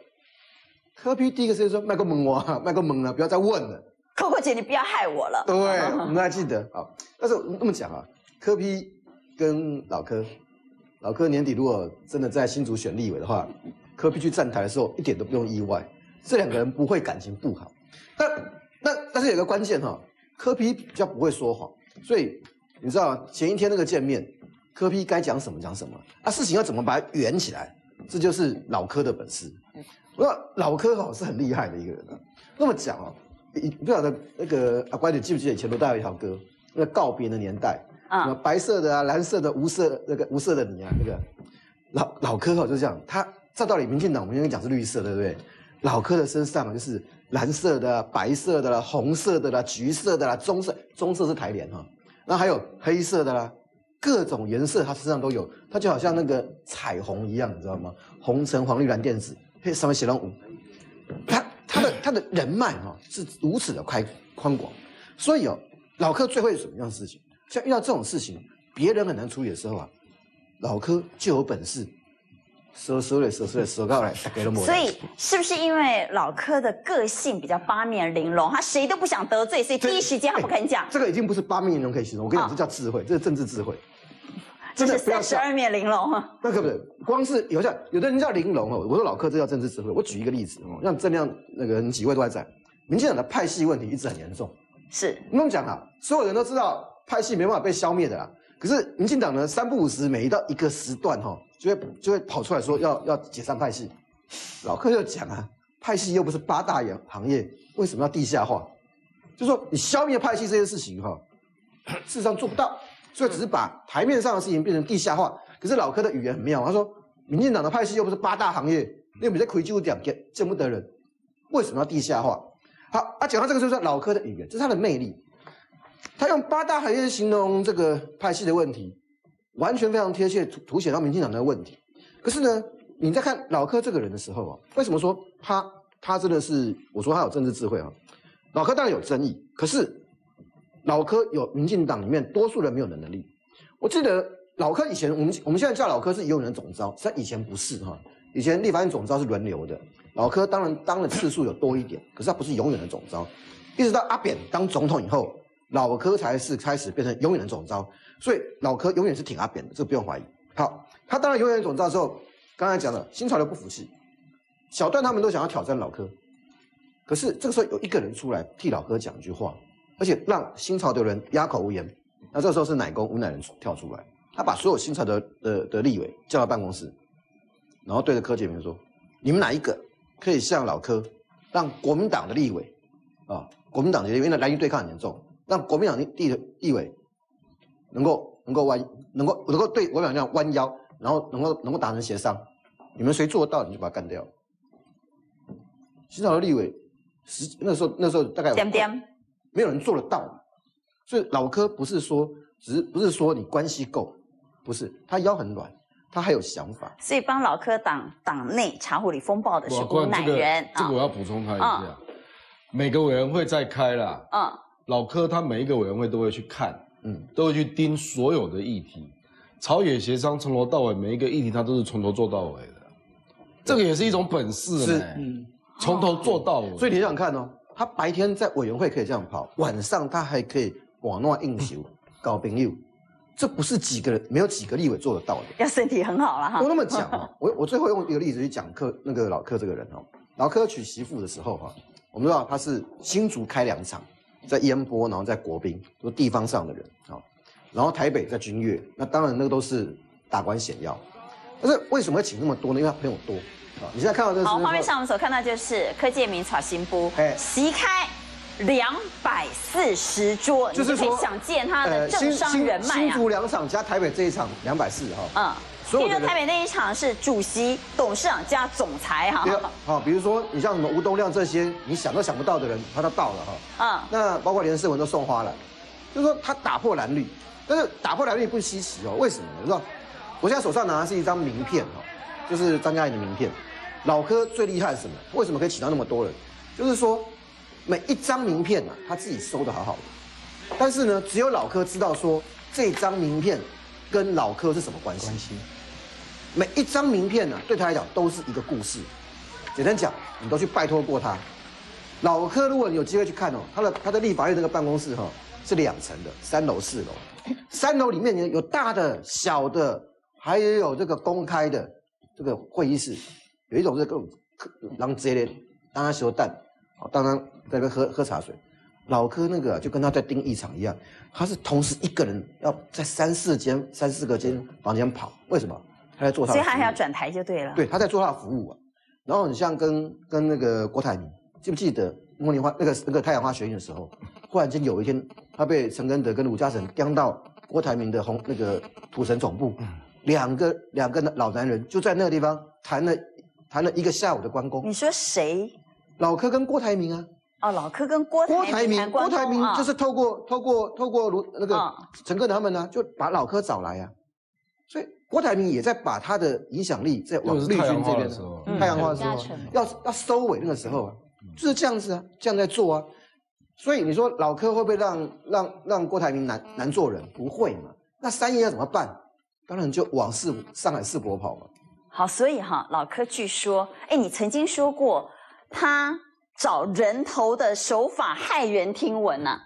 柯批第一个事情说卖个萌啊，卖个萌了，不要再问了。扣扣姐，你不要害我了。对，我们还记得啊。但是那么讲啊，柯批跟老柯，老柯年底如果真的在新竹选立委的话，柯批去站台的时候一点都不用意外，这两个人不会感情不好。但那但是有个关键哈。柯批比较不会说谎，所以你知道前一天那个见面，柯批该讲什么讲什么，啊事情要怎么把它圆起来，这就是老柯的本事。我说老柯哈是很厉害的一个人啊。那么讲哦，你不晓得那个阿乖，你记不记得以前罗大有一条歌，那个告别的年代，啊，白色的啊，蓝色的，无色那个无色的你啊，那个老老柯哈就是这样，他照道理民进党我们应该讲是绿色，对不对？老柯的身上就是蓝色的、白色的啦、红色的啦、橘色的啦、棕色，棕色是台联哈，那还有黑色的啦，各种颜色它身上都有，它就好像那个彩虹一样，你知道吗？红橙黄绿蓝靛紫，嘿，上面写上五，他他的 他的人脉哈是如此的宽宽广，所以哦，老柯最会什么样的事情？像遇到这种事情，别人很难处理的时候啊，老柯就有本事。收收嘞，收收嘞，收到嘞，大家都没。所以是不是因为老柯的个性比较八面玲珑，他谁都不想得罪，所以第一时间他不肯讲。这个已经不是八面玲珑可以形容，我跟你讲，这叫智慧，这是政治智慧。这是三十二面玲珑啊！那可不，光是有像有的人叫玲珑哦，我说老柯这叫政治智慧。我举一个例子哦，让郑亮那个几位都在在，民进党的派系问题一直很严重。是，我们讲啊，所有人都知道派系没办法被消灭的啦。可是民进党呢，三不五时，每到一个时段哈。就会就会跑出来说要要解散派系，老柯就讲啊，派系又不是八大行行业，为什么要地下化？就说你消灭派系这件事情哈，事实上做不到，所以只是把台面上的事情变成地下化。可是老柯的语言很妙，他说，民进党的派系又不是八大行业，又不是亏就点见见不得人，为什么要地下化？好，啊，讲到这个就是老柯的语言，这是他的魅力，他用八大行业形容这个派系的问题。完全非常贴切，凸显到民进党的问题。可是呢，你在看老柯这个人的时候啊，为什么说他他真的是我说他有政治智慧啊？老柯当然有争议，可是老柯有民进党里面多数人没有的能力。我记得老柯以前，我们我们现在叫老柯是永远的总召，但以前不是哈。以前立法院总召是轮流的，老柯当然当的次数有多一点，可是他不是永远的总召。一直到阿扁当总统以后，老柯才是开始变成永远的总召。所以老柯永远是挺阿扁的，这个不用怀疑。好，他当然永远总召之后，刚才讲了新潮流不服气，小段他们都想要挑战老柯，可是这个时候有一个人出来替老柯讲一句话，而且让新潮的人哑口无言。那这个时候是奶公吴乃仁跳出来，他把所有新潮的的的立委叫到办公室，然后对着柯建明说：“你们哪一个可以像老柯，让国民党的立委啊，国民党的因为蓝营对抗很严重，让国民党的立立委。”能够能够弯，能够能够对我讲这样弯腰，然后能够能够达成协商，你们谁做得到，你就把他干掉。新潮的立委，十那时候那时候大概点点，没有人做得到，所以老柯不是说只是不是说你关系够，不是他腰很软，他还有想法。所以帮老柯党党内茶壶里风暴的是吴乃仁这个我要补充他一下，每个委员会在开啦，嗯，老柯他每一个委员会都会去看。嗯，都会去盯所有的议题，朝野协商从头到尾，每一个议题他都是从头做到尾的，这个也是一种本事，是，嗯，从头做到尾。所以你想想看哦，他白天在委员会可以这样跑，晚上他还可以网络应酬搞朋友，这不是几个人没有几个立委做得到的。要身体很好了哈。都那么讲哦，我我最后用一个例子去讲柯那个老柯这个人哦，老柯娶媳妇的时候哈，我们知道他是新竹开两场。在烟波，然后在国宾，都地方上的人啊。然后台北在君悦，那当然那个都是大官显要。但是为什么会请那么多呢？因为他朋友多啊。你现在看到这好画面上，我们所看到就是柯建明炒新波，哎，席开两百四十桌，就是可以想见他的政商人脉啊。新竹两场加台北这一场两百四哈。嗯。听说台北那一场是主席、董事长加总裁哈。好，比如说你像什么吴东亮这些，你想都想不到的人，他都到了哈。啊，那包括连世文都送花了，就是说他打破蓝绿，但是打破蓝绿不稀奇哦。为什么？你知道，我现在手上拿的是一张名片哦，就是张嘉颖的名片。老柯最厉害是什么？为什么可以请到那么多人？就是说每一张名片啊，他自己收的好好的，但是呢，只有老柯知道说这张名片跟老柯是什么关系。每一张名片呢，对他来讲都是一个故事。简单讲，你都去拜托过他。老柯，如果你有机会去看哦，他的他的立法院这个办公室哈是两层的，三楼四楼。三楼里面有有大的、小的，还有这个公开的这个会议室。有一种是各种让直接当他修蛋，当他在那喝喝茶水。老柯那个就跟他在盯一场一样，他是同时一个人要在三四间、三四个间房间跑，为什么？他在做他，所以他还要转台就对了。对，他在做他的服务啊。然后你像跟跟那个郭台铭，记不记得茉莉花那个那个太阳花学运的时候，忽然间有一天，他被陈根德跟卢嘉诚叼到郭台铭的红那个土城总部，两个两个老男人就在那个地方谈了谈了一个下午的关公。你说谁？老柯跟郭台铭啊。哦，老柯跟郭郭台铭，郭台铭就是透过透过透过卢那个嗯陈根德他们呢，就把老柯找来呀、所以郭台铭也在把他的影响力在往绿太阳花军这边的时候太阳花的时候要要收尾那个时候啊，就是这样子啊，这样在做啊。所以你说老柯会不会让让让郭台铭难难做人？不会嘛？那三爷要怎么办？当然就往世上海世博跑嘛。好，所以哈，老柯据说，哎，你曾经说过他找人头的手法骇人听闻呐、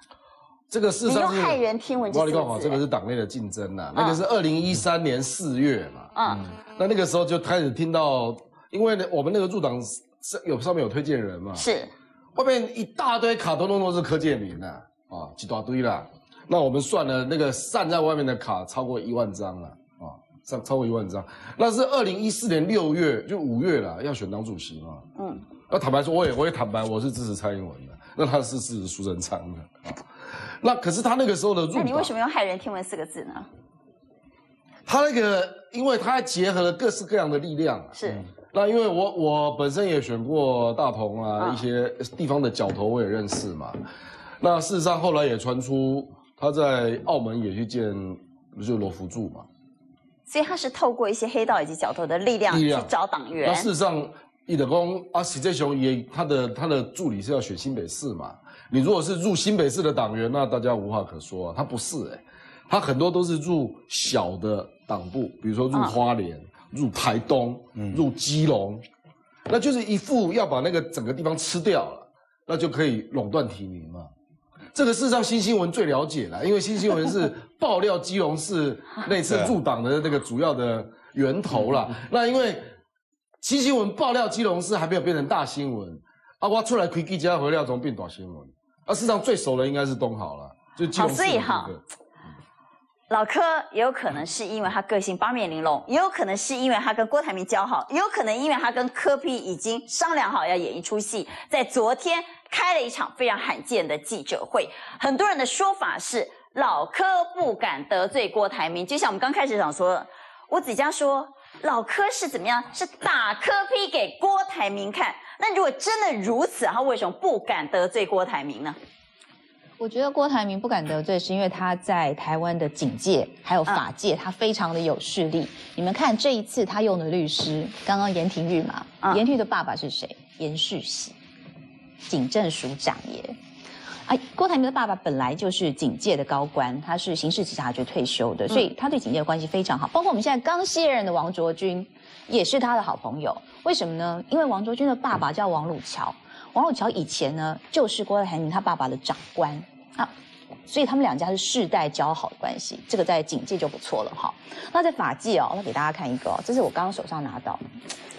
这个事实上是你用骇人听闻这我跟你讲哦，四个字这个是党内的竞争呐、嗯那个是二零一三年四月嘛，嗯那那个时候就开始听到，因为呢，我们那个入党是有上面有推荐人嘛，是外面一大堆卡通通都是柯建明呐，啊，几大堆啦。那我们算了，那个散在外面的卡超过一万张了，啊，超超过一万张。那是二零一四年六月，就五月了，要选党主席嘛。嗯，那坦白说，我也我也坦白，我是支持蔡英文的，那他是支持苏贞昌的啊。那可是他那个时候的那你为什么用骇人听闻四个字呢？他那个，因为他结合了各式各样的力量啊。是那因为我我本身也选过大同啊，嗯一些地方的角头我也认识嘛。那事实上后来也传出他在澳门也去见，就是罗福柱嘛。所以他是透过一些黑道以及角头的力量去找党员那。事实上，易德公啊，许正雄也他的他的助理是要选新北市嘛。你如果是入新北市的党员，那大家无话可说啊。他不是哎、他很多都是入小的党部，比如说入嗯花莲、入台东、入基隆，那就是一副要把那个整个地方吃掉了，那就可以垄断提名嘛。这个事实上新新闻最了解了，因为新新闻是 爆料基隆市那次入党的那个主要的源头啦。那因为新新闻爆料基隆市还没有变成大新闻，啊，我出来开记者会料总变大新闻。啊，事实上最熟的应该是东豪了，就基隆市好所以的部哈。老柯也有可能是因为他个性八面玲珑，也有可能是因为他跟郭台铭交好，也有可能因为他跟柯 P 已经商量好要演一出戏，在昨天开了一场非常罕见的记者会。很多人的说法是老柯不敢得罪郭台铭，就像我们刚开始想说，吴子嘉说老柯是怎么样，是打柯 P 给郭台铭看。那如果真的如此，他为什么不敢得罪郭台铭呢？我觉得郭台铭不敢得罪，是因为他在台湾的警界还有法界，他非常的有势力。你们看这一次他用的律师，刚刚严廷玉嘛，嗯严廷玉的爸爸是谁？严世喜，警政署长耶。啊，郭台铭的爸爸本来就是警界的高官，他是刑事警察局退休的，所以他对警界的关系非常好。包括我们现在刚卸任的王卓君，也是他的好朋友。为什么呢？因为王卓君的爸爸叫王鲁桥，王鲁桥以前呢就是郭台铭他爸爸的长官啊，所以他们两家是世代交好的关系。这个在警界就不错了哈。那在法界哦，我给大家看一个哦，这是我刚刚手上拿到。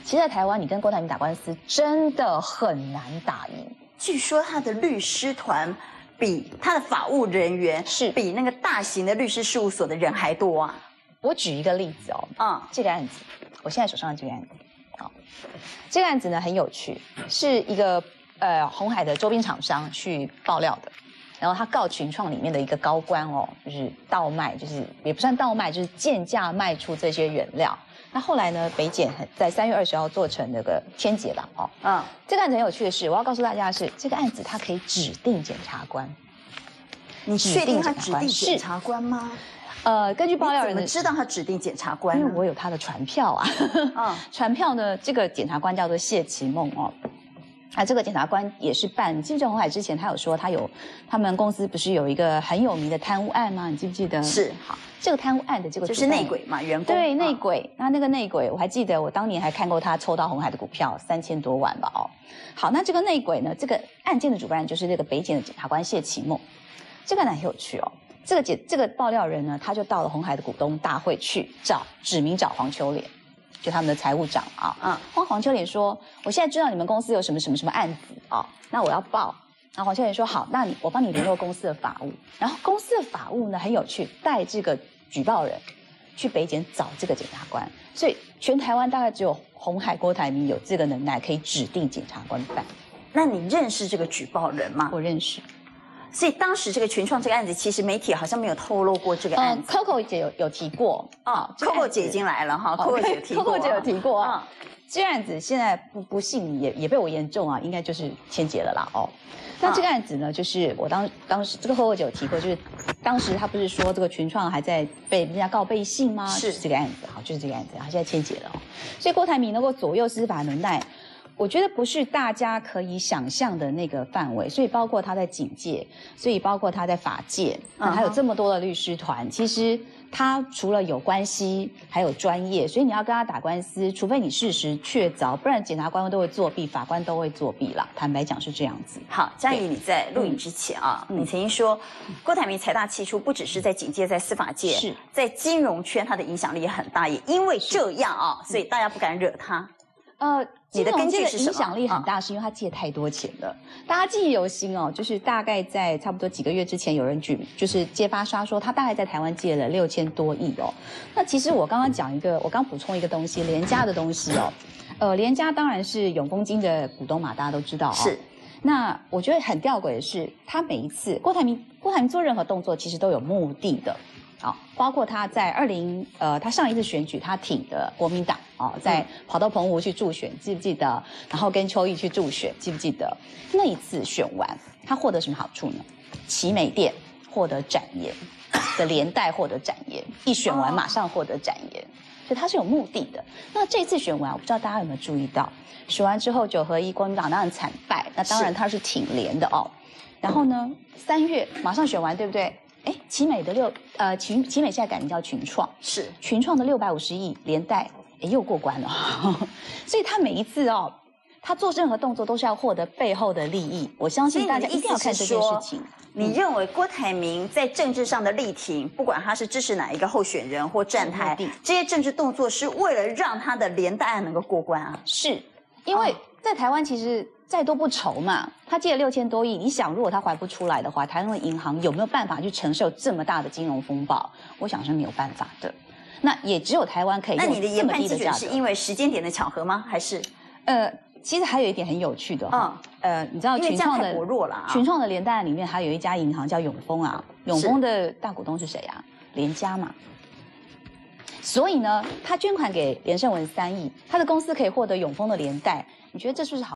其实，在台湾，你跟郭台铭打官司真的很难打赢。据说他的律师团比他的法务人员是比那个大型的律师事务所的人还多啊！我举一个例子哦，嗯，这个案子，我现在手上的这个案子，好，这个案子呢很有趣，是一个呃红海的周边厂商去爆料的，然后他告群创里面的一个高官哦，就是倒卖，就是也不算倒卖，就是贱价卖出这些原料。那后来呢，北检很在三月二十号做成那个天劫吧，哦，嗯，这个案子很有趣的是，我要告诉大家的是，这个案子它可以指定检察官。你确定他指定检察官吗？呃，根据爆料人的知道他指定检察官呢因为？我有他的传票啊。嗯 传票呢，这个检察官叫做谢其梦哦。啊，这个检察官也是办，记不记得红海之前他有说他有他们公司不是有一个很有名的贪污案吗？你记不记得？是好，这个贪污案的这个就是内鬼嘛，员工对嗯内鬼，那那个内鬼，我还记得我当年还看过他抽到红海的股票三千多万吧哦。好，那这个内鬼呢，这个案件的主办人就是那个北检的检察官谢启梦，这个呢很有趣哦。这个检这个爆料人呢，他就到了红海的股东大会去找指名找黄秋莲，就他们的财务长啊。嗯黄黄秋莲说：“我现在知道你们公司有什么什么什么案子啊、那我要报。”然后黄秋莲说：“好，那你我帮你联络公司的法务。”然后公司的法务呢很有趣，带这个举报人去北检找这个检察官，所以全台湾大概只有红海郭台铭有这个能耐可以指定检察官办。那你认识这个举报人吗？我认识。所以当时这个群创这个案子，其实媒体好像没有透露过这个案子。Coco 姐有有提过啊，Coco 姐已经来了哈，Coco 姐有提过，Coco 姐有提过啊。这案子现在不不幸也也被我言中啊，应该就是千结了啦哦。那这个案子呢，就是我当当时这个 Coco 姐有提过，就是当时他不是说这个群创还在被人家告背信吗？是这个案子，好，就是这个案子，好现在千结了哦。所以郭台铭能够左右司法能耐。我觉得不是大家可以想象的那个范围，所以包括他在警界，所以包括他在法界，还有这么多的律师团，其实他除了有关系，还有专业，所以你要跟他打官司，除非你事实确凿，不然检察官都会作弊，法官都会作弊啦。坦白讲是这样子。好，嘉怡，你在录影之前啊，你曾经说郭台铭财大气粗，不只是在警界，在司法界，是在金融圈他的影响力也很大，也因为这样啊，所以大家不敢惹他。呃，你的根据是影响力很大，是因为他借太多钱了。大家记忆犹新哦，就是大概在差不多几个月之前，有人举就是揭发说说他大概在台湾借了六千多亿哦。那其实我刚刚讲一个，我刚补充一个东西，连家的东西哦。呃，连家当然是永丰金的股东嘛，大家都知道啊、哦。是。那我觉得很吊诡的是，他每一次郭台铭郭台铭做任何动作，其实都有目的的。啊，包括他在二零呃，他上一次选举他挺的国民党啊，在跑到澎湖去助选，记不记得？然后跟邱毅去助选，记不记得？那一次选完，他获得什么好处呢？奇美店获得展颜的连带获得展颜，一选完马上获得展颜，所以他是有目的的。那这次选完，我不知道大家有没有注意到，选完之后九合一国民党当然惨败，那当然他是挺连的哦。然后呢，三月马上选完，对不对？哎，奇美的六呃奇奇美现在改名叫群创，是群创的六百五十亿连带，哎又过关了，所以他每一次哦，他做任何动作都是要获得背后的利益。我相信大家一定要看这件事情。你认为郭台铭在政治上的力挺，不管他是支持哪一个候选人或站台，这些政治动作是为了让他的连带案能够过关啊？是，因为在台湾其实。再多不愁嘛，他借了六千多亿，你想如果他还不出来的话，台湾的银行有没有办法去承受这么大的金融风暴？我想是没有办法的。那也只有台湾可以用这么低的价格。是因为时间点的巧合吗？还是？呃，其实还有一点很有趣的哈，嗯、呃，你知道群创的弱了、啊，群创的连带案里面还有一家银行叫永丰啊，永丰的大股东是谁啊？连家嘛。所以呢，他捐款给连胜文三亿，他的公司可以获得永丰的连带，你觉得这是不是好？